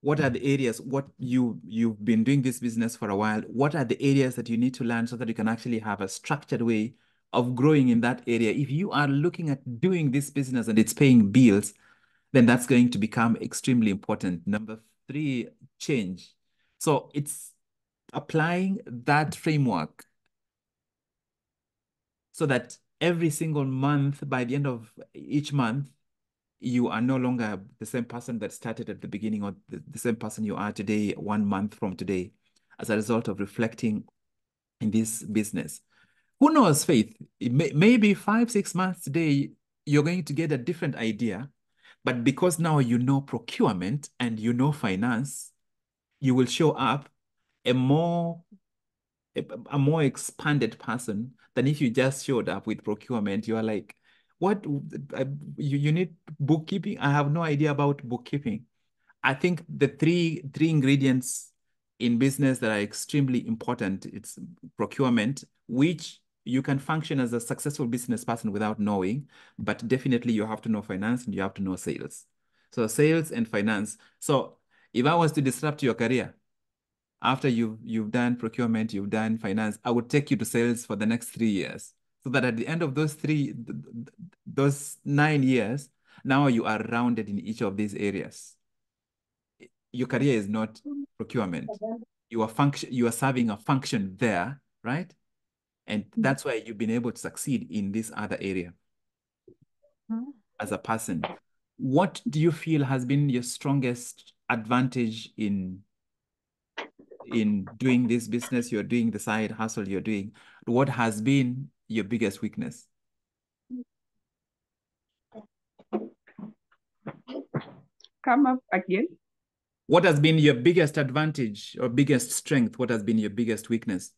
What are the areas, what you, you've been doing this business for a while, what are the areas that you need to learn so that you can actually have a structured way of growing in that area? If you are looking at doing this business and it's paying bills, then that's going to become extremely important. Number three, change. So it's applying that framework so that every single month, by the end of each month, you are no longer the same person that started at the beginning or the, the same person you are today, one month from today, as a result of reflecting in this business. Who knows, Faith? May, maybe five, six months today, you're going to get a different idea. But because now you know procurement and you know finance, you will show up a more a, a more expanded person than if you just showed up with procurement. You are like, what you, you need bookkeeping? I have no idea about bookkeeping. I think the three three ingredients in business that are extremely important, it's procurement, which you can function as a successful business person without knowing, but definitely you have to know finance and you have to know sales. So sales and finance. So if I was to disrupt your career, after you've you've done procurement, you've done finance, I would take you to sales for the next three years. So that at the end of those three, those nine years, now you are rounded in each of these areas. Your career is not procurement. You are function, you are serving a function there, right? And mm-hmm. that's why you've been able to succeed in this other area mm-hmm. as a person. What do you feel has been your strongest advantage in in doing this business you're doing, the side hustle you're doing? What has been your biggest weakness? Come up again. What has been your biggest advantage or biggest strength? What has been your biggest weakness?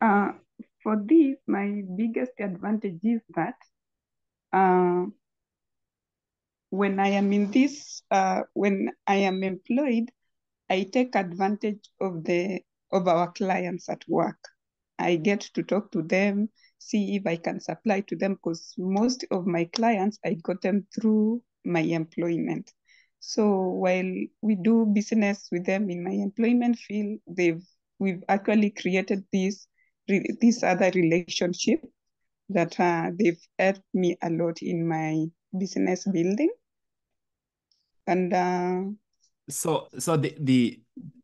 Uh, for this, my biggest advantage is that uh, when I am in this, uh, when I am employed, I take advantage of the of our clients at work. I get to talk to them, see if I can supply to them because most of my clients I got them through my employment. So while we do business with them in my employment field, they've we've actually created this this other relationship that uh, they've helped me a lot in my business building. And uh, so so the the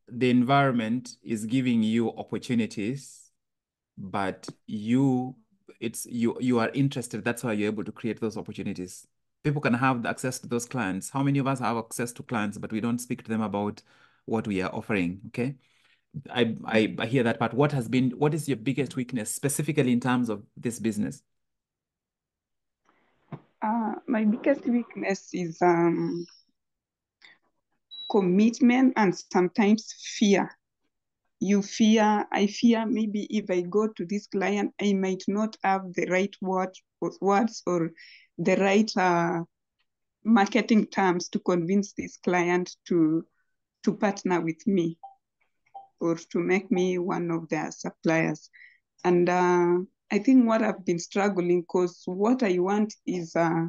the environment is giving you opportunities, but you it's you you are interested. That's why you're able to create those opportunities. People can have access to those clients. How many of us have access to clients, but we don't speak to them about what we are offering? Okay. I, I, I hear that part. What has been, what is your biggest weakness specifically in terms of this business? Uh, my biggest weakness is um, commitment and sometimes fear. You fear, I fear maybe if I go to this client, I might not have the right word, words or the right uh, marketing terms to convince this client to, to partner with me or to make me one of their suppliers. And uh, I think what I've been struggling, because what I want is uh,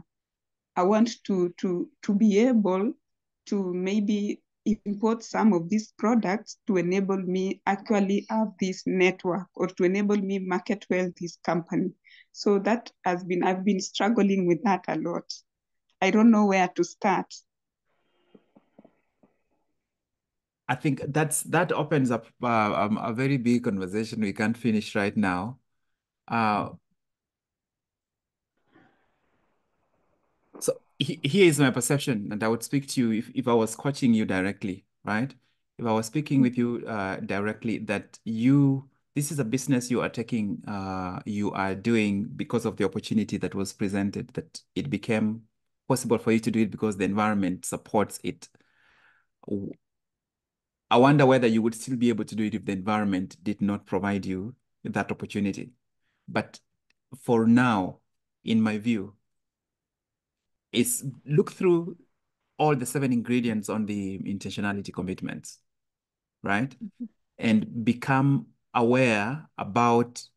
I want to to to be able to maybe import some of these products to enable me actually have this network or to enable me market well this company. So that has been I've been struggling with that a lot. I don't know where to start. I think that's that opens up uh, um, a very big conversation we can't finish right now. Uh, so he, here is my perception, and I would speak to you if, if I was coaching you directly, right? If I was speaking with you uh, directly, that you this is a business you are taking, uh, you are doing because of the opportunity that was presented, that it became possible for you to do it because the environment supports it I wonder whether you would still be able to do it if the environment did not provide you that opportunity. But for now, in my view, is look through all the seven ingredients on the intentionality commitments, right? Mm -hmm. And become aware about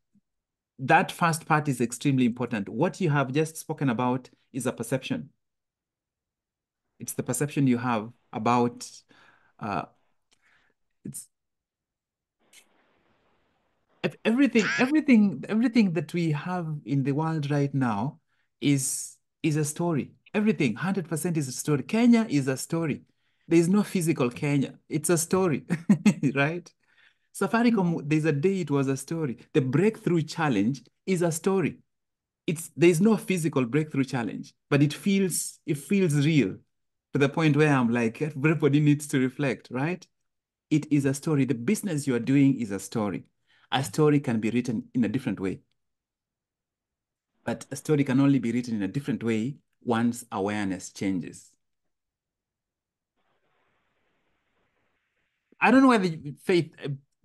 that first part is extremely important. What you have just spoken about is a perception. It's the perception you have about uh, it's everything everything everything that we have in the world right now is is a story everything 100% is a story. Kenya is a story. There is no physical kenya. It's a story right? Safaricom there's a day it was a story. The breakthrough challenge is a story. It's there's no physical breakthrough challenge but it feels it feels real to the point where i'm like everybody needs to reflect right? It is a story. The business you are doing is a story. A story can be written in a different way. But a story can only be written in a different way once awareness changes. I don't know whether faith,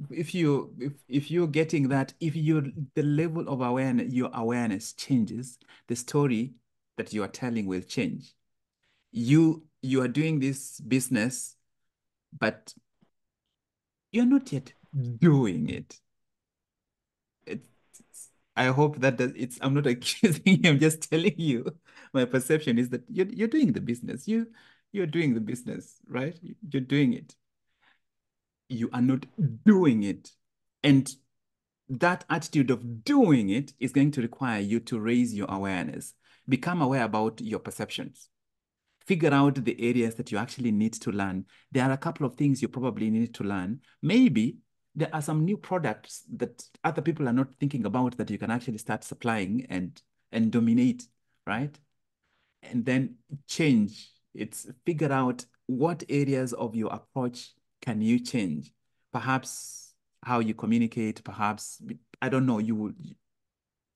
if you if if you're getting that, if you the level of awareness, your awareness changes, the story that you are telling will change. You you are doing this business, but you're not yet doing it. It's, I hope that it's, I'm not accusing you, I'm just telling you my perception is that you're, you're doing the business. You, you're doing the business, right? You're doing it. You are not doing it. And that attitude of doing it is going to require you to raise your awareness. Become aware about your perceptions. Figure out the areas that you actually need to learn. There are a couple of things you probably need to learn. Maybe there are some new products that other people are not thinking about that you can actually start supplying and and dominate, right? And then change. It's figure out what areas of your approach can you change. Perhaps how you communicate, perhaps, I don't know, you will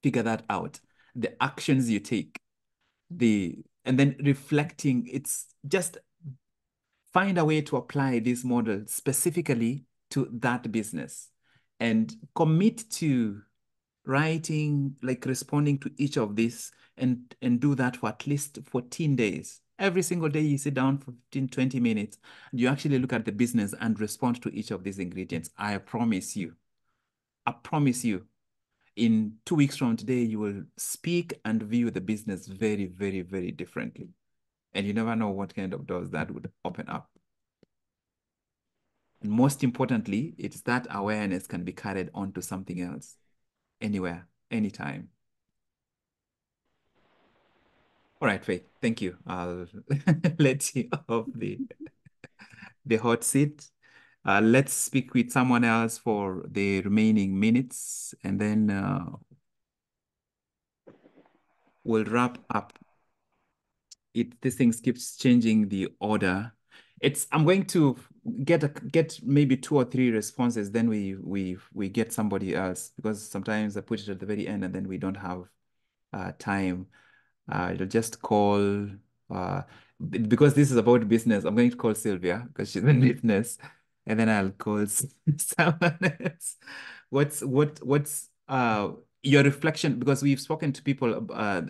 figure that out. The actions you take, the and then reflecting, it's just find a way to apply this model specifically to that business and commit to writing, like responding to each of these and, and do that for at least 14 days. Every single day you sit down for 15, 20 minutes, and you actually look at the business and respond to each of these ingredients. I promise you, I promise you, in two weeks from today, you will speak and view the business very, very, very differently. And you never know what kind of doors that would open up. And most importantly, it's that awareness can be carried on to something else, anywhere, anytime. All right, Faith, thank you. I'll let you off the, the hot seat. Uh, let's speak with someone else for the remaining minutes, and then uh, we'll wrap up. It This thing keeps changing the order. It's I'm going to get a, get maybe two or three responses, then we we we get somebody else because sometimes I put it at the very end and then we don't have uh, time. Uh, will just call uh, because this is about business. I'm going to call Sylvia because she's in business, and then I'll call someone else. What's what what's uh your reflection because we've spoken to people uh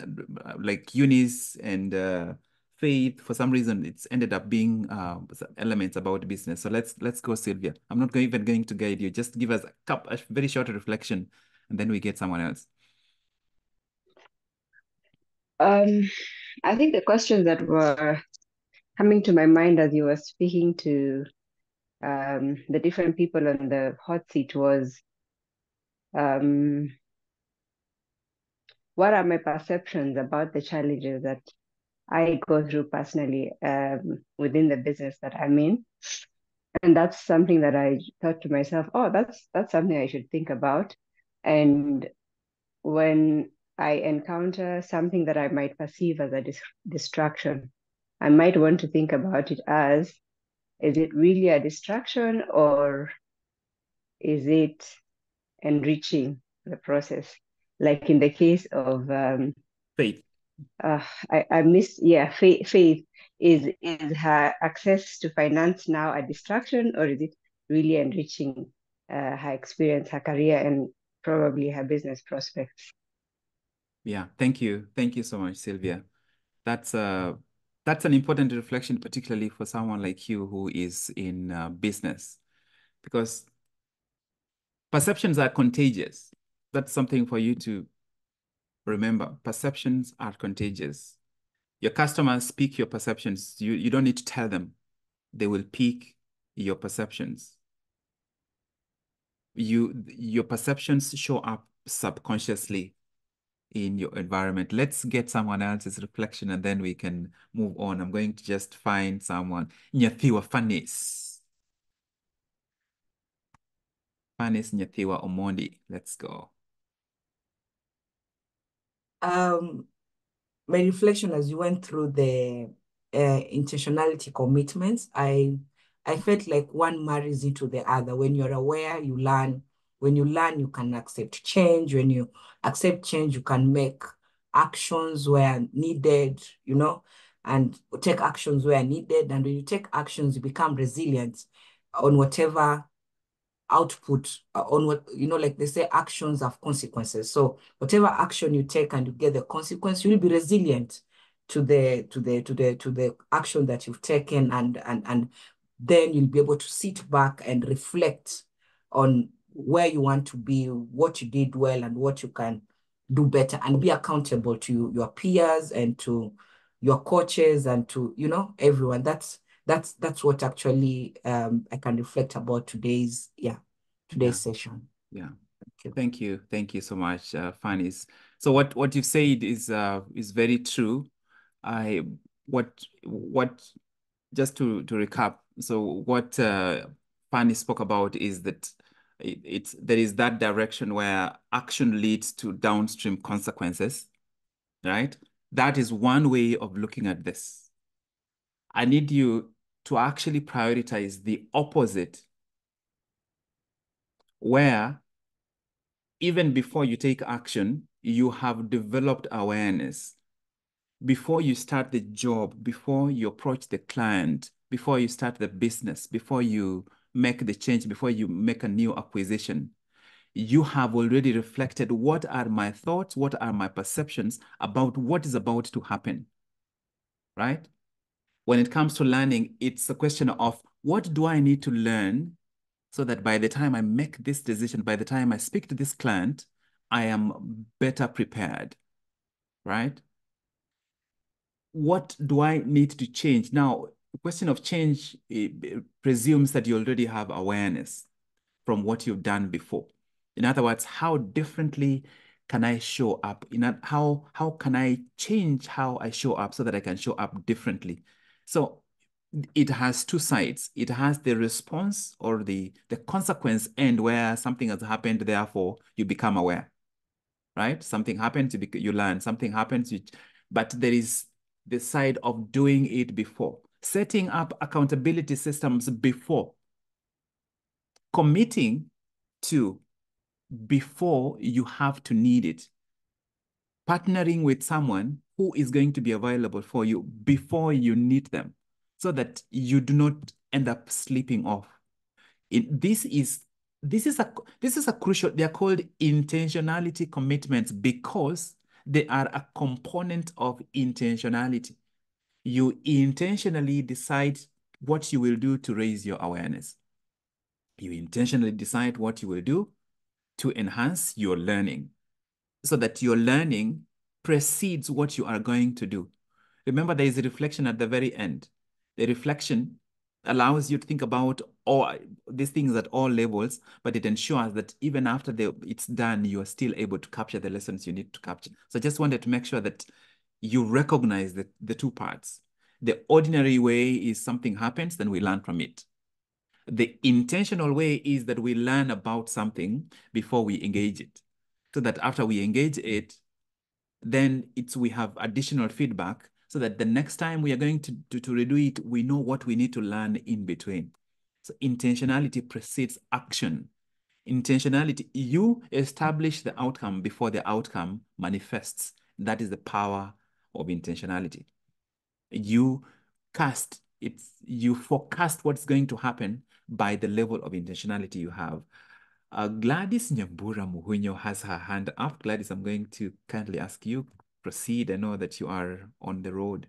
like Eunice and uh faith for some reason it's ended up being uh, elements about business. So let's let's go sylvia. I'm not going, even going to guide you. Just give us a, cup, a very short reflection and then we get someone else. Um i think the questions that were coming to my mind as you were speaking to um, the different people on the hot seat was um, what are my perceptions about the challenges that I go through personally um, within the business that I'm in. And that's something that I thought to myself, oh, that's that's something I should think about. And when I encounter something that I might perceive as a dis- distraction, I might want to think about it as is it really a distraction or is it enriching the process? Like in the case of um, faith uh, I, I miss yeah faith, faith is is her access to finance now a distraction or is it really enriching uh, her experience her career and probably her business prospects. Yeah, thank you. Thank you so much, Sylvia. That's uh that's an important reflection, particularly for someone like you who is in uh, business, because perceptions are contagious. That's something for you to remember. Perceptions are contagious. Your customers pick your perceptions. You, you don't need to tell them. They will pick your perceptions. You your perceptions show up subconsciously in your environment. Let's get someone else's reflection and then we can move on. I'm going to just find someone. Nyathiwa Fanis. Fanis Nyathiwa Omondi. Let's go. Um, my reflection as you went through the uh, intentionality commitments, I I felt like one marries into the other. When you're aware, you learn. When you learn, you can accept change. When you accept change, you can make actions where needed, you know, and take actions where needed. And when you take actions, you become resilient on whatever output uh, on what you know like they say actions have consequences. So whatever action you take and you get the consequence you will be resilient to the to the to the to the action that you've taken and and and then you'll be able to sit back and reflect on where you want to be what you did well and what you can do better and be accountable to your peers and to your coaches and to you know everyone. That's that's that's what actually um, I can reflect about today's yeah today's yeah. session. Yeah. Thank you. Thank you. Thank you so much, uh, Fanis. So what what you've said is uh, is very true. I what what just to to recap. So what uh, Fanny spoke about is that it, it's there is that direction where action leads to downstream consequences, right? That is one way of looking at this. I need you to actually prioritize the opposite, where even before you take action, you have developed awareness. Before you start the job, before you approach the client, before you start the business, before you make the change, before you make a new acquisition, you have already reflected what are my thoughts, what are my perceptions about what is about to happen, right? When it comes to learning, it's a question of what do I need to learn so that by the time I make this decision, by the time I speak to this client, I am better prepared, right? What do I need to change? Now, the question of change presumes that you already have awareness from what you've done before. In other words, how differently can I show up? In a, how how can I change how I show up so that I can show up differently? So it has two sides. It has the response or the, the consequence end where something has happened, therefore you become aware, right? Something happens, you, you learn, something happens, you, but there is the side of doing it before, setting up accountability systems before, committing to before you have to need it, partnering with someone who is going to be available for you before you need them so that you do not end up sleeping off. It, this is this is a this is a crucial they are called intentionality commitments because they are a component of intentionality you intentionally decide what you will do to raise your awareness you intentionally decide what you will do to enhance your learning so that your learning precedes what you are going to do. Remember, there is a reflection at the very end. The reflection allows you to think about all these things at all levels, but it ensures that even after the, it's done, you are still able to capture the lessons you need to capture. So I just wanted to make sure that you recognize the, the two parts. The ordinary way is something happens, then we learn from it. The intentional way is that we learn about something before we engage it. So that after we engage it, then it's we have additional feedback so that the next time we are going to, to, to redo it, we know what we need to learn in between. So intentionality precedes action. Intentionality, you establish the outcome before the outcome manifests. That is the power of intentionality. You cast, it's you forecast what's going to happen by the level of intentionality you have. Uh, Gladys Nyambura Muhunyo has her hand up. Gladys, I'm going to kindly ask you proceed. I know that you are on the road.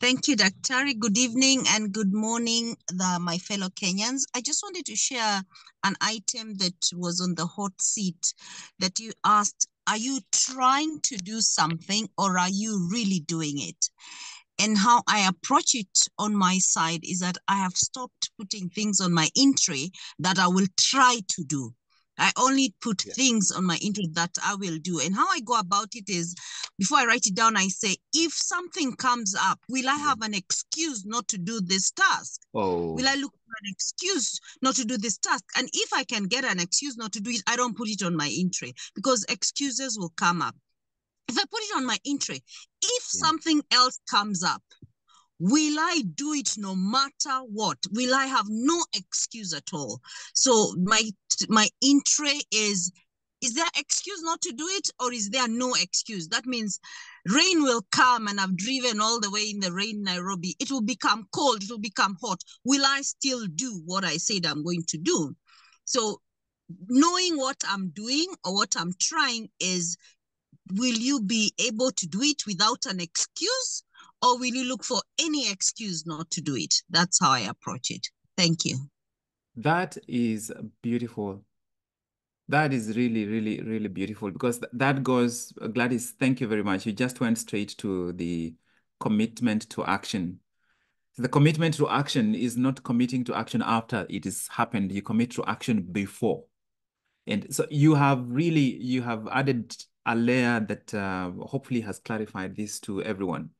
Thank you, Daktari. Good evening and good morning, the, my fellow Kenyans. I just wanted to share an item that was on the hot seat that you asked, are you trying to do something or are you really doing it? And how I approach it on my side is that I have stopped putting things on my entry that I will try to do. I only put yeah. things on my entry that I will do. And how I go about it is before I write it down, I say, if something comes up, will I mm. have an excuse not to do this task? Oh. Will I oh. look for an excuse not to do this task? And if I can get an excuse not to do it, I don't put it on my entry because excuses will come up if I put it on my entry, if yeah. something else comes up, will I do it no matter what? Will I have no excuse at all? So my my entry is is there excuse not to do it or is there no excuse? That means rain will come and I've driven all the way in the rain, Nairobi. It will become cold, it will become hot. Will I still do what I said I'm going to do? So knowing what I'm doing or what I'm trying is will you be able to do it without an excuse or will you look for any excuse not to do it? That's how I approach it. Thank you. That is beautiful. That is really, really, really beautiful because that goes, Gladys, thank you very much. You just went straight to the commitment to action. The commitment to action is not committing to action after it has happened. You commit to action before. And so you have really, you have added a layer that uh, hopefully has clarified this to everyone.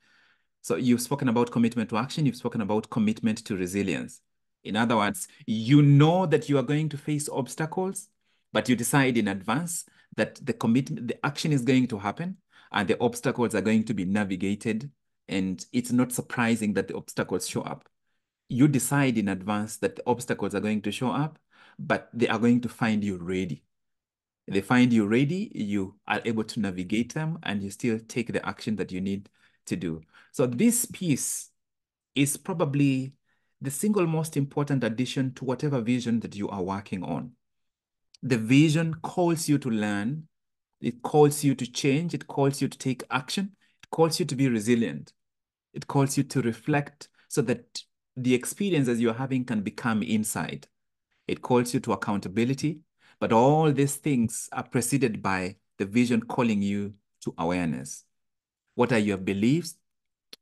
So you've spoken about commitment to action, you've spoken about commitment to resilience. In other words, you know that you are going to face obstacles, but you decide in advance that the commitment, the action is going to happen and the obstacles are going to be navigated. And it's not surprising that the obstacles show up. You decide in advance that the obstacles are going to show up, but they are going to find you ready. They find you ready, you are able to navigate them, and you still take the action that you need to do. So this piece is probably the single most important addition to whatever vision that you are working on. The vision calls you to learn, it calls you to change, it calls you to take action, it calls you to be resilient, it calls you to reflect so that the experiences you're having can become insight. It calls you to accountability, but all these things are preceded by the vision calling you to awareness. What are your beliefs?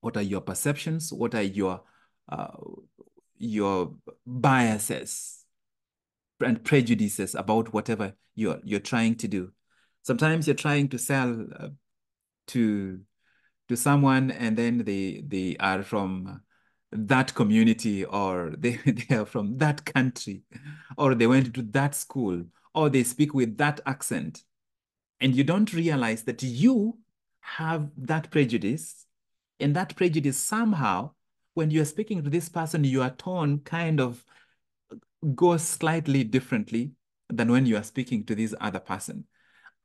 What are your perceptions? What are your uh, your biases and prejudices about whatever you're you're trying to do? Sometimes you're trying to sell uh, to to someone, and then they they are from that community, or they, they are from that country, or they went to that school, or they speak with that accent. And you don't realize that you have that prejudice. And that prejudice somehow, when you're speaking to this person, your tone kind of goes slightly differently than when you are speaking to this other person.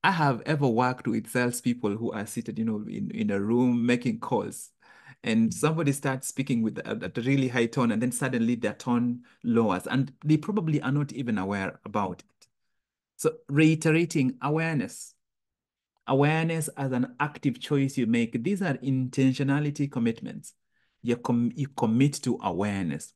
I have ever worked with salespeople who are seated, you know, in, in a room making calls and somebody starts speaking with a, a, really high tone and then suddenly their tone lowers and they probably are not even aware about it. So reiterating awareness, awareness as an active choice you make. These are intentionality commitments. You, com you commit to awareness.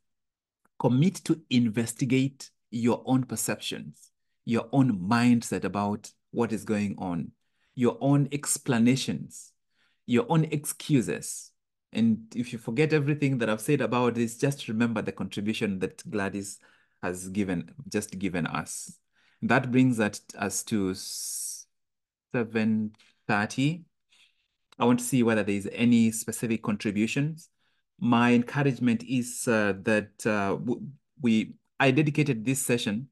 Commit to investigate your own perceptions, your own mindset about what is going on, your own explanations, your own excuses. And if you forget everything that I've said about this, just remember the contribution that Gladys has given, just given us. That brings that us to 7.30. I want to see whether there's any specific contributions. My encouragement is uh, that uh, we, I dedicated this session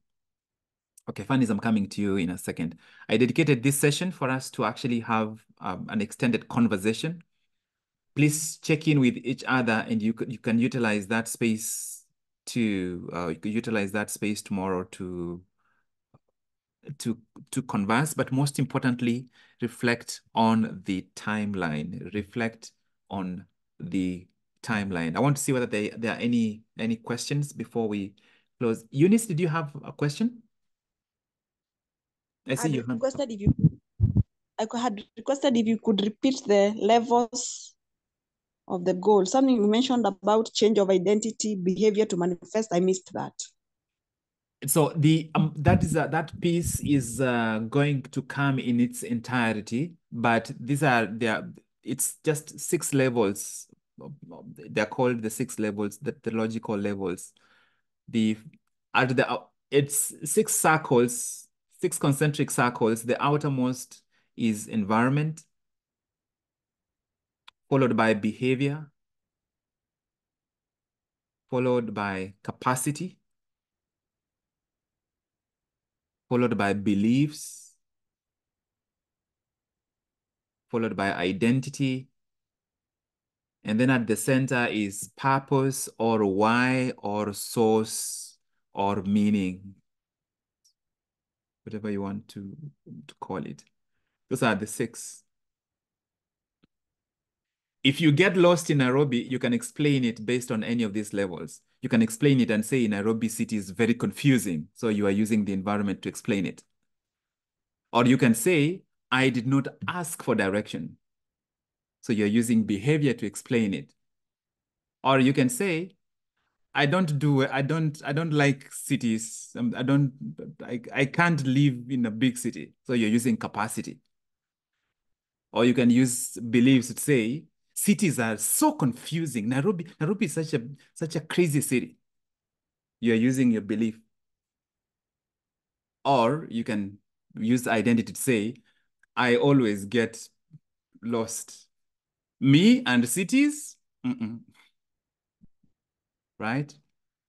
Okay, Fanny's, I'm coming to you in a second. I dedicated this session for us to actually have um, an extended conversation. Please check in with each other and you, you can utilize that space to, uh, utilize that space tomorrow to to to converse, but most importantly, reflect on the timeline. Reflect on the timeline. I want to see whether there, there are any any questions before we close. Eunice, did you have a question? I see had you. requested if you I had requested if you could repeat the levels of the goal. Something you mentioned about change of identity, behavior to manifest. I missed that. So the um, that is that piece is uh, going to come in its entirety, but these are there. It's just six levels. They're called the six levels, the, the logical levels. The at the it's six circles, six concentric circles. The outermost is environment, followed by behavior, followed by capacity, followed by beliefs, followed by identity. And then at the center is purpose or why or source or meaning, whatever you want to, to call it. Those are the six. If you get lost in Nairobi, you can explain it based on any of these levels. You can explain it and say in Nairobi city is very confusing. So you are using the environment to explain it. Or you can say, I did not ask for direction. So you're using behavior to explain it. Or you can say, I don't do, I don't, I don't like cities. Um, I don't, I, I can't live in a big city. So you're using capacity. Or you can use beliefs to say, cities are so confusing. Nairobi, Nairobi is such a such a crazy city. You're using your belief. Or you can use identity to say, I always get lost. Me and cities, mm -mm. right?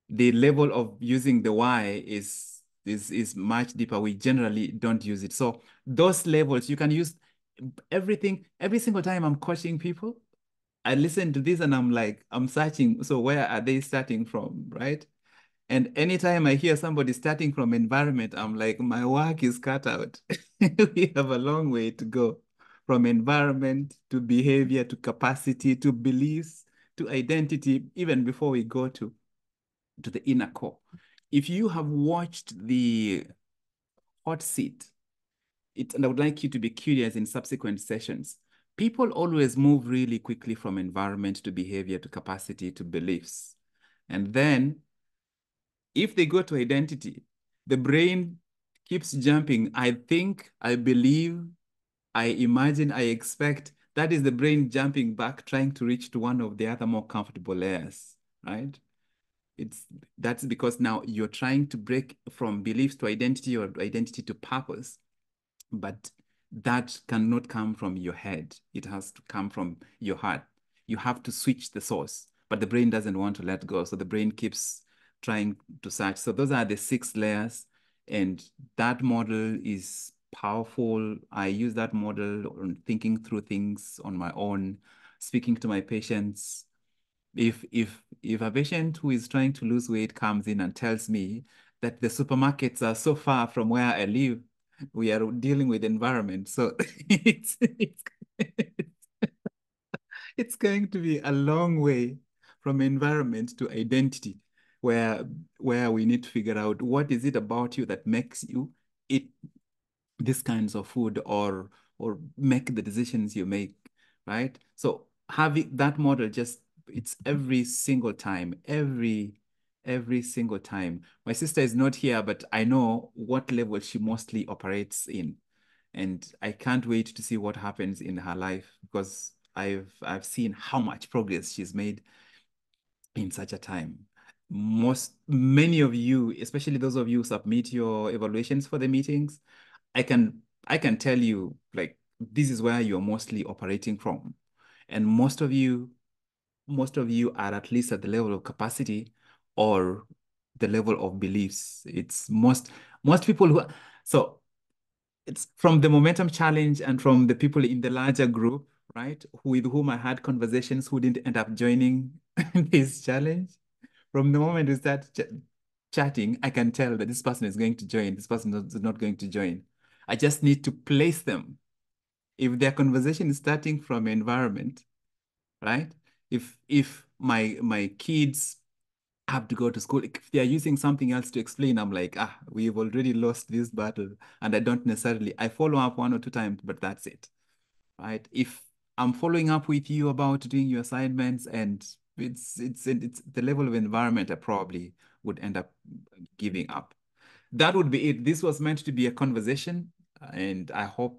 The level of using the why is is is much deeper. We generally don't use it. So those levels you can use everything every single time I'm coaching people. I listen to this and I'm like, I'm searching. So where are they starting from, right? And anytime I hear somebody starting from environment, I'm like, my work is cut out. we have a long way to go from environment to behavior to capacity to beliefs to identity, even before we go to, to the inner core. If you have watched the hot seat, it, and I would like you to be curious in subsequent sessions. People always move really quickly from environment to behavior to capacity to beliefs. And then if they go to identity, the brain keeps jumping. I think, I believe, I imagine, I expect. That is the brain jumping back, trying to reach to one of the other more comfortable layers, right? It's that's because now you're trying to break from beliefs to identity or identity to purpose, but that cannot come from your head. It has to come from your heart. You have to switch the source, but the brain doesn't want to let go. So the brain keeps trying to search. So those are the six layers. And that model is powerful. I use that model on thinking through things on my own, speaking to my patients. If if if a patient who is trying to lose weight comes in and tells me that the supermarkets are so far from where I live, we are dealing with environment. So it's, it's, it's going to be a long way from environment to identity where where we need to figure out what is it about you that makes you eat these kinds of food or or make the decisions you make right so having that model just it's every single time every every single time. My sister is not here but i know what level she mostly operates in. And i can't wait to see what happens in her life because i've i've seen how much progress she's made in such a time. Most many of you especially those of you submit your evaluations for the meetings i can i can tell you like this is where you're mostly operating from. And most of you most of you are at least at the level of capacity or the level of beliefs it's most most people who so it's from the momentum challenge and from the people in the larger group right with whom i had conversations who didn't end up joining this challenge from the moment we start ch chatting, I can tell that this person is going to join, this person is not going to join. I just need to place them. If their conversation is starting from environment, right? If if my my kids have to go to school. If they're using something else to explain, I'm like, ah, we've already lost this battle. And I don't necessarily, I follow up one or two times, but that's it, right? If I'm following up with you about doing your assignments and it's, it's, it's the level of environment I probably would end up giving up. That would be it. This was meant to be a conversation and I hope